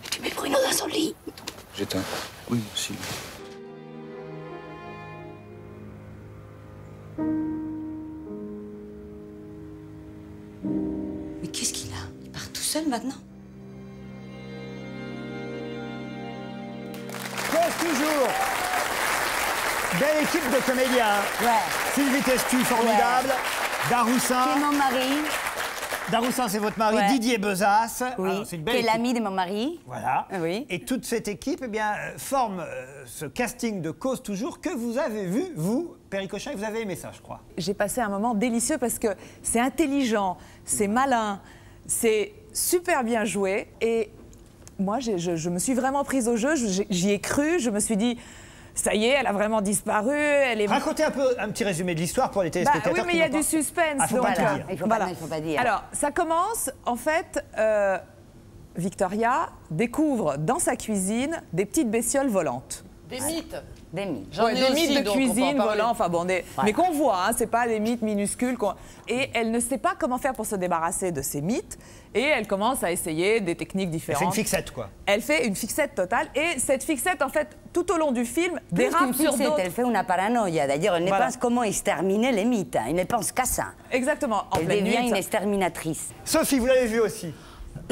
[SPEAKER 11] Et tu mets Bruno dans son lit
[SPEAKER 13] J'éteins.
[SPEAKER 12] Oui, si.
[SPEAKER 11] Mais qu'est-ce qu'il a? Il part tout seul maintenant?
[SPEAKER 1] Cause toujours. Belle équipe de comédiens.
[SPEAKER 10] Ouais.
[SPEAKER 1] Sylvie Testu, formidable. Daroussin.
[SPEAKER 10] C'est mon mari.
[SPEAKER 1] Daroussin, c'est votre mari.
[SPEAKER 10] Ouais.
[SPEAKER 1] Didier Bezas.
[SPEAKER 10] Oui.
[SPEAKER 1] Alors, c'est une belle
[SPEAKER 10] Qui est l'ami de mon mari.
[SPEAKER 1] Voilà.
[SPEAKER 10] Oui.
[SPEAKER 1] Et toute cette équipe eh bien, euh, forme euh, ce casting de Cause Toujours que vous avez vu, vous, Péricochin, et vous avez aimé ça, je crois.
[SPEAKER 8] J'ai passé un moment délicieux parce que c'est intelligent, c'est malin, c'est super bien joué. Et moi, je, je me suis vraiment prise au jeu, je- j'y ai cru, je me suis dit, ça y est, elle a vraiment disparu, elle est...
[SPEAKER 1] Racontez un peu un petit résumé de l'histoire pour les
[SPEAKER 8] Bah
[SPEAKER 1] téléspectateurs.
[SPEAKER 8] oui, mais il y a du suspense.
[SPEAKER 1] Ah, faut
[SPEAKER 8] donc,
[SPEAKER 1] pas tout dire.
[SPEAKER 10] Il faut pas- il faut pas dire.
[SPEAKER 8] Alors, ça commence, en fait, euh, Victoria découvre dans sa cuisine des petites bestioles volantes.
[SPEAKER 6] Des mythes.
[SPEAKER 10] Des mythes.
[SPEAKER 6] J'en
[SPEAKER 8] Ouais,
[SPEAKER 6] ai
[SPEAKER 8] des mythes
[SPEAKER 6] aussi,
[SPEAKER 8] de cuisine, volants, enfin bon, des- mais qu'on voit, hein, c'est pas des mythes minuscules. qu'on- Et elle ne sait pas comment faire pour se débarrasser de ces mythes, et elle commence à essayer des techniques
[SPEAKER 1] Elle
[SPEAKER 8] différentes.
[SPEAKER 1] fait une fixette, quoi.
[SPEAKER 8] Elle fait une fixette totale, et cette fixette, en fait, tout au long du film,
[SPEAKER 10] Plus
[SPEAKER 8] dérape
[SPEAKER 10] qu'une
[SPEAKER 8] sur d'autres.
[SPEAKER 10] elle fait une paranoïa. D'ailleurs, elle ne
[SPEAKER 8] Voilà.
[SPEAKER 10] pense comment exterminer les mythes. hein. Elle ne pense qu'à ça.
[SPEAKER 8] Exactement. En
[SPEAKER 10] Elle devient
[SPEAKER 8] nuit,
[SPEAKER 10] une exterminatrice.
[SPEAKER 1] Sophie, vous l'avez vu aussi.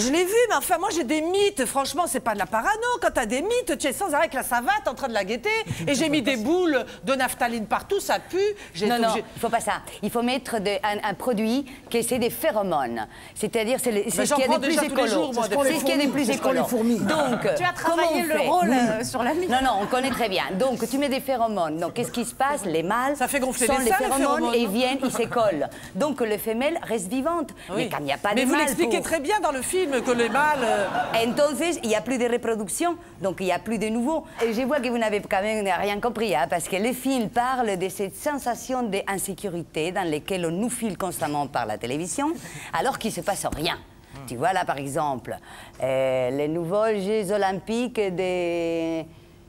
[SPEAKER 6] Je l'ai vu, mais enfin, moi j'ai des mythes. Franchement, c'est pas de la parano. Quand t'as des mythes, tu es sans arrêt avec la savate en train de la guetter. Et j'ai mis des boules de naphtaline partout, ça pue. J'ai
[SPEAKER 10] Non, non, il faut pas ça. Il faut mettre de- un, un produit qui c'est des phéromones. C'est-à-dire, c'est le- c'est
[SPEAKER 6] Mais
[SPEAKER 10] ce
[SPEAKER 6] j'en
[SPEAKER 10] qui est
[SPEAKER 6] prends
[SPEAKER 10] des plus écolo. C'est ce qui est des plus
[SPEAKER 5] C'est ce qu'on les
[SPEAKER 10] écolo.
[SPEAKER 5] fourmis.
[SPEAKER 10] Donc,
[SPEAKER 3] Tu as travaillé le rôle euh, sur la mythe.
[SPEAKER 10] Non, non, on connaît très bien. Donc, tu mets des phéromones. Donc, qu'est-ce qui se passe? Les mâles
[SPEAKER 6] Ça fait gonfler
[SPEAKER 10] sont
[SPEAKER 6] les
[SPEAKER 10] les
[SPEAKER 6] seins, les
[SPEAKER 10] phéromones et viennent, ils se collent. Donc, les femelles restent vivantes.
[SPEAKER 6] Oui.
[SPEAKER 10] Mais quand il n'y a pas
[SPEAKER 6] Mais
[SPEAKER 10] de
[SPEAKER 6] vous
[SPEAKER 10] mâles
[SPEAKER 6] l'expliquez
[SPEAKER 10] pour-
[SPEAKER 6] très bien dans le film que les mâles. euh,
[SPEAKER 10] Entonces, il n'y a plus de reproduction, donc il n'y a plus de nouveaux. Et je vois que vous n'avez quand même rien compris, hein, parce que le film parle de cette sensation d'insécurité dans laquelle on nous file constamment par la télévision, alors qu'il ne se passe rien. Tu vois là, par exemple, euh, les nouveaux Jeux olympiques de,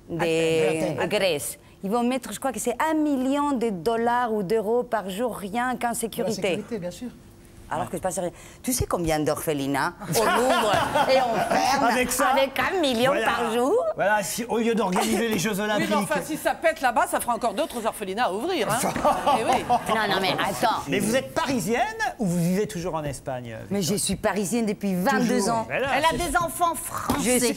[SPEAKER 10] de Grèce. Ils vont mettre, je crois que c'est un million de dollars ou d'euros par jour, rien qu'en
[SPEAKER 5] La
[SPEAKER 10] sécurité.
[SPEAKER 5] sécurité, bien sûr.
[SPEAKER 10] Alors que je passe rien. Tu sais combien d'orphelinats on ouvre et on ferme
[SPEAKER 1] Avec ça
[SPEAKER 10] avec un million
[SPEAKER 1] Voilà.
[SPEAKER 10] par jour
[SPEAKER 1] Voilà, si, au lieu d'organiser les Jeux
[SPEAKER 6] Oui,
[SPEAKER 1] Olympiques.
[SPEAKER 6] mais enfin, si ça pète là-bas, ça fera encore d'autres orphelinats à ouvrir. Hein. Eh oui.
[SPEAKER 10] Non, non, mais attends.
[SPEAKER 1] Mais vous êtes parisienne ou vous vivez toujours en Espagne
[SPEAKER 10] Mais je suis parisienne depuis 22
[SPEAKER 1] Toujours.
[SPEAKER 10] ans.
[SPEAKER 3] Elle a des enfants
[SPEAKER 10] Je
[SPEAKER 3] français.
[SPEAKER 10] suis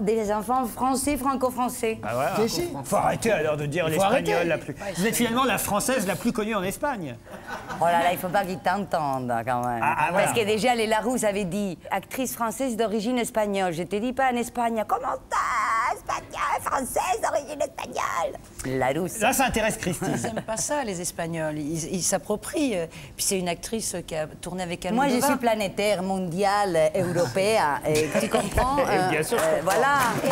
[SPEAKER 10] des, enfants français, franco-français.
[SPEAKER 1] Ah voilà.
[SPEAKER 5] Si.
[SPEAKER 1] Faut arrêter alors de dire l'espagnol la plus. Vous êtes finalement la française la plus connue en Espagne.
[SPEAKER 10] Oh là là, il faut pas qu'ils t'entendent quand même.
[SPEAKER 1] Ah, ah, voilà.
[SPEAKER 10] Parce que déjà, les Larousse avaient dit actrice française d'origine espagnole. Je te dis pas en Espagne. Comment ça Espagnole, française d'origine espagnole? Larousse.
[SPEAKER 1] Là, ça intéresse Christine.
[SPEAKER 2] Ils n'aiment pas ça, les Espagnols. Ils s'approprient. euh, Puis c'est une actrice qui a tourné avec
[SPEAKER 10] Moi, je
[SPEAKER 2] Almodovar.
[SPEAKER 10] suis planétaire, mondiale, euh, européen. Et tu comprends
[SPEAKER 1] Et bien sûr, je
[SPEAKER 10] euh,
[SPEAKER 1] comprends.
[SPEAKER 10] Voilà.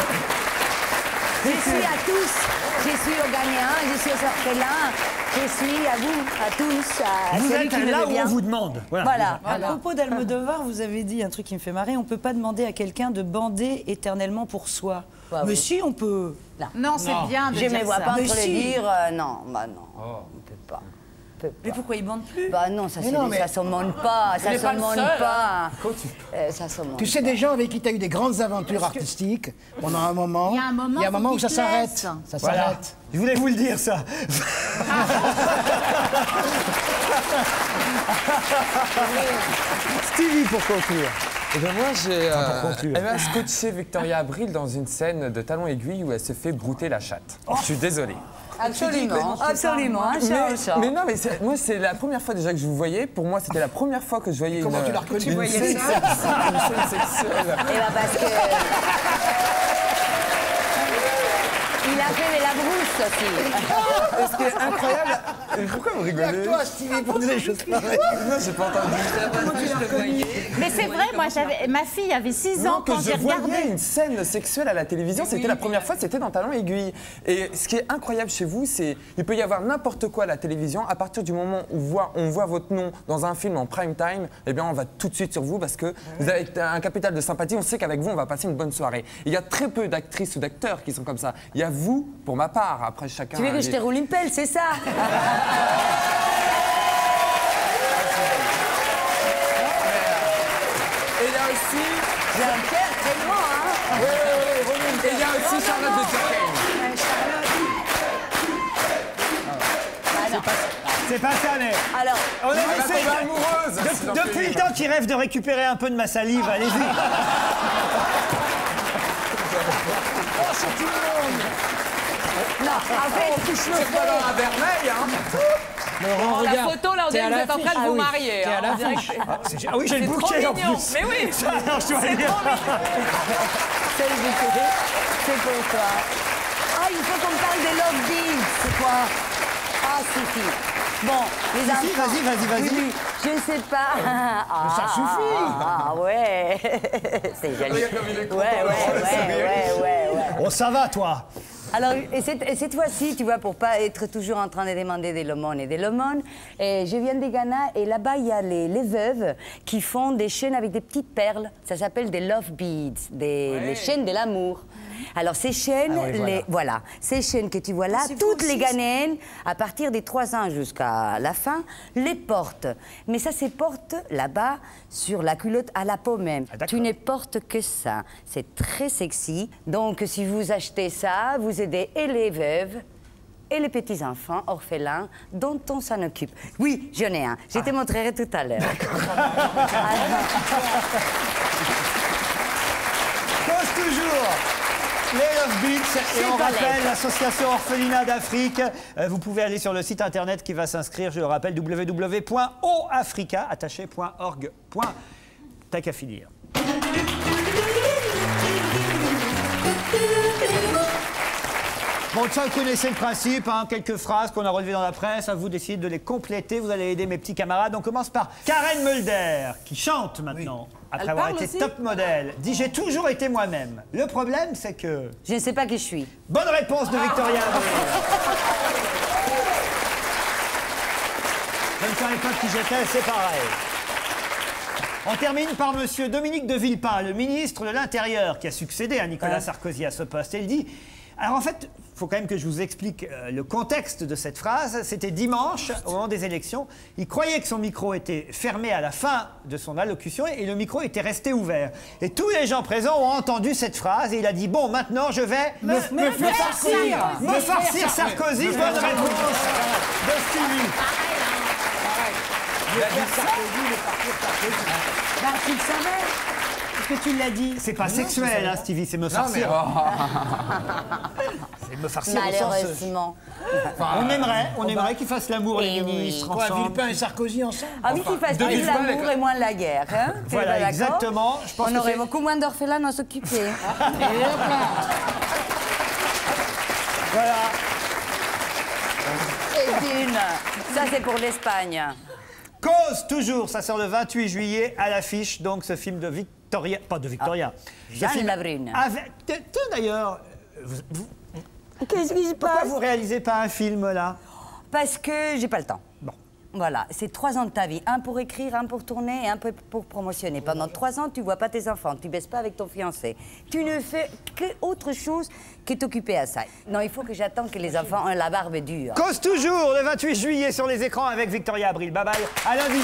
[SPEAKER 10] Je suis à tous. Je suis au gagnant, je suis aux orphelins, je suis à vous, à tous, à
[SPEAKER 1] Vous
[SPEAKER 10] celui
[SPEAKER 1] êtes
[SPEAKER 10] qui me
[SPEAKER 1] là où
[SPEAKER 10] bien.
[SPEAKER 1] on vous demande. Voilà.
[SPEAKER 10] Voilà.
[SPEAKER 2] À propos d'Almodovar, vous avez dit un truc qui me fait marrer. On peut pas demander à quelqu'un de bander éternellement pour soi.
[SPEAKER 10] Bah
[SPEAKER 2] Mais
[SPEAKER 10] oui.
[SPEAKER 2] si, on peut.
[SPEAKER 3] Non, c'est bien de
[SPEAKER 10] Je
[SPEAKER 3] dire
[SPEAKER 10] me vois
[SPEAKER 3] ça.
[SPEAKER 10] pas
[SPEAKER 2] Mais
[SPEAKER 10] entre les
[SPEAKER 2] si.
[SPEAKER 10] dire, euh, non, bah non, on peut pas.
[SPEAKER 2] Mais pourquoi il bande plus?
[SPEAKER 10] Bah non, ça,
[SPEAKER 2] non, mais-
[SPEAKER 10] ça se monte pas, ça
[SPEAKER 6] n'est
[SPEAKER 10] se
[SPEAKER 6] pas hein.
[SPEAKER 10] pas. Euh, ça
[SPEAKER 5] Tu sais, des gens avec qui tu as eu des grandes aventures artistiques pendant un moment.
[SPEAKER 3] Il y a un moment,
[SPEAKER 5] il y a un
[SPEAKER 3] faut
[SPEAKER 5] moment où ça
[SPEAKER 3] te
[SPEAKER 5] s'arrête. Ça
[SPEAKER 1] Voilà.
[SPEAKER 5] s'arrête.
[SPEAKER 1] Je voulais vous le dire, ça. Stevie, pour conclure.
[SPEAKER 4] Eh ben moi, j'ai euh,
[SPEAKER 1] conclure.
[SPEAKER 4] elle m'a scotché Victoria Abril dans une scène de talon aiguille où elle se fait brouter la chatte. Je suis désolé.
[SPEAKER 10] Absolument, absolument, un chat, un
[SPEAKER 4] Mais,
[SPEAKER 10] chat.
[SPEAKER 4] mais non, mais c'est- moi, c'est la première fois déjà que je vous voyais. Pour moi, c'était la première fois que je voyais
[SPEAKER 5] Comment
[SPEAKER 4] une,
[SPEAKER 5] tu l'as reconnu Tu voyais ça
[SPEAKER 4] une scène sexuelle.
[SPEAKER 10] Eh ben parce que. Il a fait de la brousse aussi.
[SPEAKER 4] Ce qui est incroyable. Pourquoi vous rigolez
[SPEAKER 5] Toi, Stevie, pour dire des choses pareilles.
[SPEAKER 4] Non, j'ai pas entendu.
[SPEAKER 3] Mais c'est vrai, moi, j'avais, ma fille avait 6 ans
[SPEAKER 4] Non,
[SPEAKER 3] quand j'ai regardé.
[SPEAKER 4] une scène sexuelle à la télévision, c'était la première fois, c'était dans Talon Aiguille. Et ce qui est incroyable chez vous, c'est il peut y avoir n'importe quoi à la télévision, à partir du moment où voit- on voit votre nom dans un film en prime time, eh bien on va tout de suite sur vous parce que vous avez un capital de sympathie, on sait qu'avec vous on va passer une bonne soirée. Il y a très peu d'actrices ou d'acteurs qui sont comme ça. Il y a vous, pour ma part, après chacun...
[SPEAKER 10] Tu veux que je
[SPEAKER 4] des-
[SPEAKER 10] te roule une pelle, c'est ça? J'ai un père très grand, hein.
[SPEAKER 4] Oui, oui, oui, Et il y a aussi Charlotte de Turckheim.
[SPEAKER 1] C'est pas ça, mais.
[SPEAKER 10] Alors,
[SPEAKER 1] On
[SPEAKER 4] tomber
[SPEAKER 1] de-
[SPEAKER 4] amoureuse,
[SPEAKER 1] depuis le temps qu'il rêve de récupérer un peu de ma salive, allez-y.
[SPEAKER 10] non, en fait,
[SPEAKER 4] C'est pas dans la vermeille, hein
[SPEAKER 5] Laurent,
[SPEAKER 8] La
[SPEAKER 5] regarde.
[SPEAKER 8] photo, là, on
[SPEAKER 5] T'es
[SPEAKER 8] dirait
[SPEAKER 5] à
[SPEAKER 8] que vous êtes en train de
[SPEAKER 5] Ah
[SPEAKER 8] vous
[SPEAKER 5] oui,
[SPEAKER 8] marier. hein. On dirait
[SPEAKER 5] l'affiche.
[SPEAKER 8] que-
[SPEAKER 1] Ah, ah oui, j'ai le
[SPEAKER 8] C'est trop
[SPEAKER 1] bouquet en
[SPEAKER 8] mignon.
[SPEAKER 1] plus.
[SPEAKER 8] Mais oui.
[SPEAKER 1] Alors, je dois
[SPEAKER 8] C'est
[SPEAKER 1] dire.
[SPEAKER 8] trop mignon.
[SPEAKER 10] c'est le bouquet, c'est pour toi. Ah, il faut qu'on parle des love deals, c'est quoi? Ah, si, si. Bon, les
[SPEAKER 1] Si, si,
[SPEAKER 10] enfants.
[SPEAKER 1] vas-y, vas-y, vas-y.
[SPEAKER 10] Oui, oui, je ne sais pas. Ah,
[SPEAKER 5] ça suffit.
[SPEAKER 10] Ah, ouais. c'est joli. Ouais, ouais, ouais, ouais, ouais.
[SPEAKER 1] Oh, ça va, toi?
[SPEAKER 10] Alors, et cette, et cette fois-ci, tu vois, pour pas être toujours en train de demander des l'aumône et des l'aumône, et je viens des Ghana et là-bas, il y a les, les veuves qui font des chaînes avec des petites perles. Ça s'appelle des love beads, des, les chaînes de l'amour. Alors, ces chaînes,
[SPEAKER 1] Ah oui, voilà.
[SPEAKER 10] les, voilà, ces chaînes que tu vois là,
[SPEAKER 2] c'est vous
[SPEAKER 10] toutes les Ghanéennes, à partir des 3 ans jusqu'à la fin, les portent. Mais ça se porte là-bas sur la culotte à la peau même.
[SPEAKER 1] Ah,
[SPEAKER 10] tu ne portes que ça. C'est très sexy. Donc, si vous achetez ça, vous aidez et les veuves et les petits-enfants orphelins dont on s'en occupe. Oui, j'en ai un. Je
[SPEAKER 1] Ah.
[SPEAKER 10] te montrerai tout à l'heure.
[SPEAKER 1] Cause toujours les Love Beats et on rappelle l'association Orphelinat d'Afrique. Euh, vous pouvez aller sur le site internet qui va s'inscrire, je le rappelle, www.oafrica.org. T'as qu'à finir. Bon, ça, vous connaissez le principe, hein, quelques phrases qu'on a relevées dans la presse, à vous d'essayer de les compléter, vous allez aider mes petits camarades. On commence par Karen Mulder, qui chante maintenant, après
[SPEAKER 6] Elle
[SPEAKER 1] avoir été
[SPEAKER 6] aussi
[SPEAKER 1] top modèle. Dit « J'ai toujours été moi-même ». Le problème, c'est que...
[SPEAKER 10] Je ne sais pas qui je suis.
[SPEAKER 1] Bonne réponse de Victoria Abril. Je ne savais pas qui j'étais, c'est pareil. On termine par Monsieur Dominique de Villepin, le ministre de l'Intérieur, qui a succédé à Nicolas Sarkozy à ce poste. Et il dit... Alors en fait, faut quand même que je vous explique euh, le contexte de cette phrase. C'était dimanche, au moment des élections. Il croyait que son micro était fermé à la fin de son allocution et le micro était resté ouvert. Et tous les gens présents ont entendu cette phrase et il a dit Bon, maintenant je vais me, me faire farcir. Me farcir Sarkozy Bonne réponse. De Stevie.
[SPEAKER 2] Tu le savais Parce que tu l'as dit.
[SPEAKER 1] C'est pas sexuel, hein, Stevie, c'est me
[SPEAKER 4] Non, mais...
[SPEAKER 1] farcir.
[SPEAKER 4] oh.
[SPEAKER 1] C'est me farcir sens. euh,
[SPEAKER 10] Malheureusement.
[SPEAKER 1] On aimerait, on aimerait qu'ils fassent l'amour, les
[SPEAKER 10] oui.
[SPEAKER 1] ministres,
[SPEAKER 5] Quoi,
[SPEAKER 1] ensemble.
[SPEAKER 5] Villepin et Sarkozy ensemble?
[SPEAKER 10] Ah oui, qu'il fasse
[SPEAKER 4] de
[SPEAKER 10] plus l'amour et moins la guerre. Hein
[SPEAKER 1] Voilà, exactement. Je pense
[SPEAKER 10] On
[SPEAKER 1] que
[SPEAKER 10] aurait beaucoup moins d'orphelins à s'occuper.
[SPEAKER 1] Voilà.
[SPEAKER 10] Et d'une. Ça, c'est pour l'Espagne.
[SPEAKER 1] Cause toujours, ça sort le 28 juillet à l'affiche, donc ce film de Victoria, pas de Victoria. Ce
[SPEAKER 10] Jeanne
[SPEAKER 1] film
[SPEAKER 10] Lavrine.
[SPEAKER 1] Avec, tiens, d'ailleurs,
[SPEAKER 10] Qu'est-ce qui se
[SPEAKER 1] Pourquoi
[SPEAKER 10] passe
[SPEAKER 1] vous réalisez pas un film là?
[SPEAKER 10] Parce que j'ai pas le temps.
[SPEAKER 1] Bon.
[SPEAKER 10] Voilà, c'est trois ans de ta vie. Un pour écrire, un pour tourner et un pour pour promotionner. Pendant trois ans, tu vois pas tes enfants, tu baisses pas avec ton fiancé. Tu ne fais que autre chose que t'occuper à ça. Non, il faut que j'attende que les enfants aient la barbe dure.
[SPEAKER 1] Cause toujours le 28 juillet sur les écrans avec Victoria Abril. Bye bye, à lundi.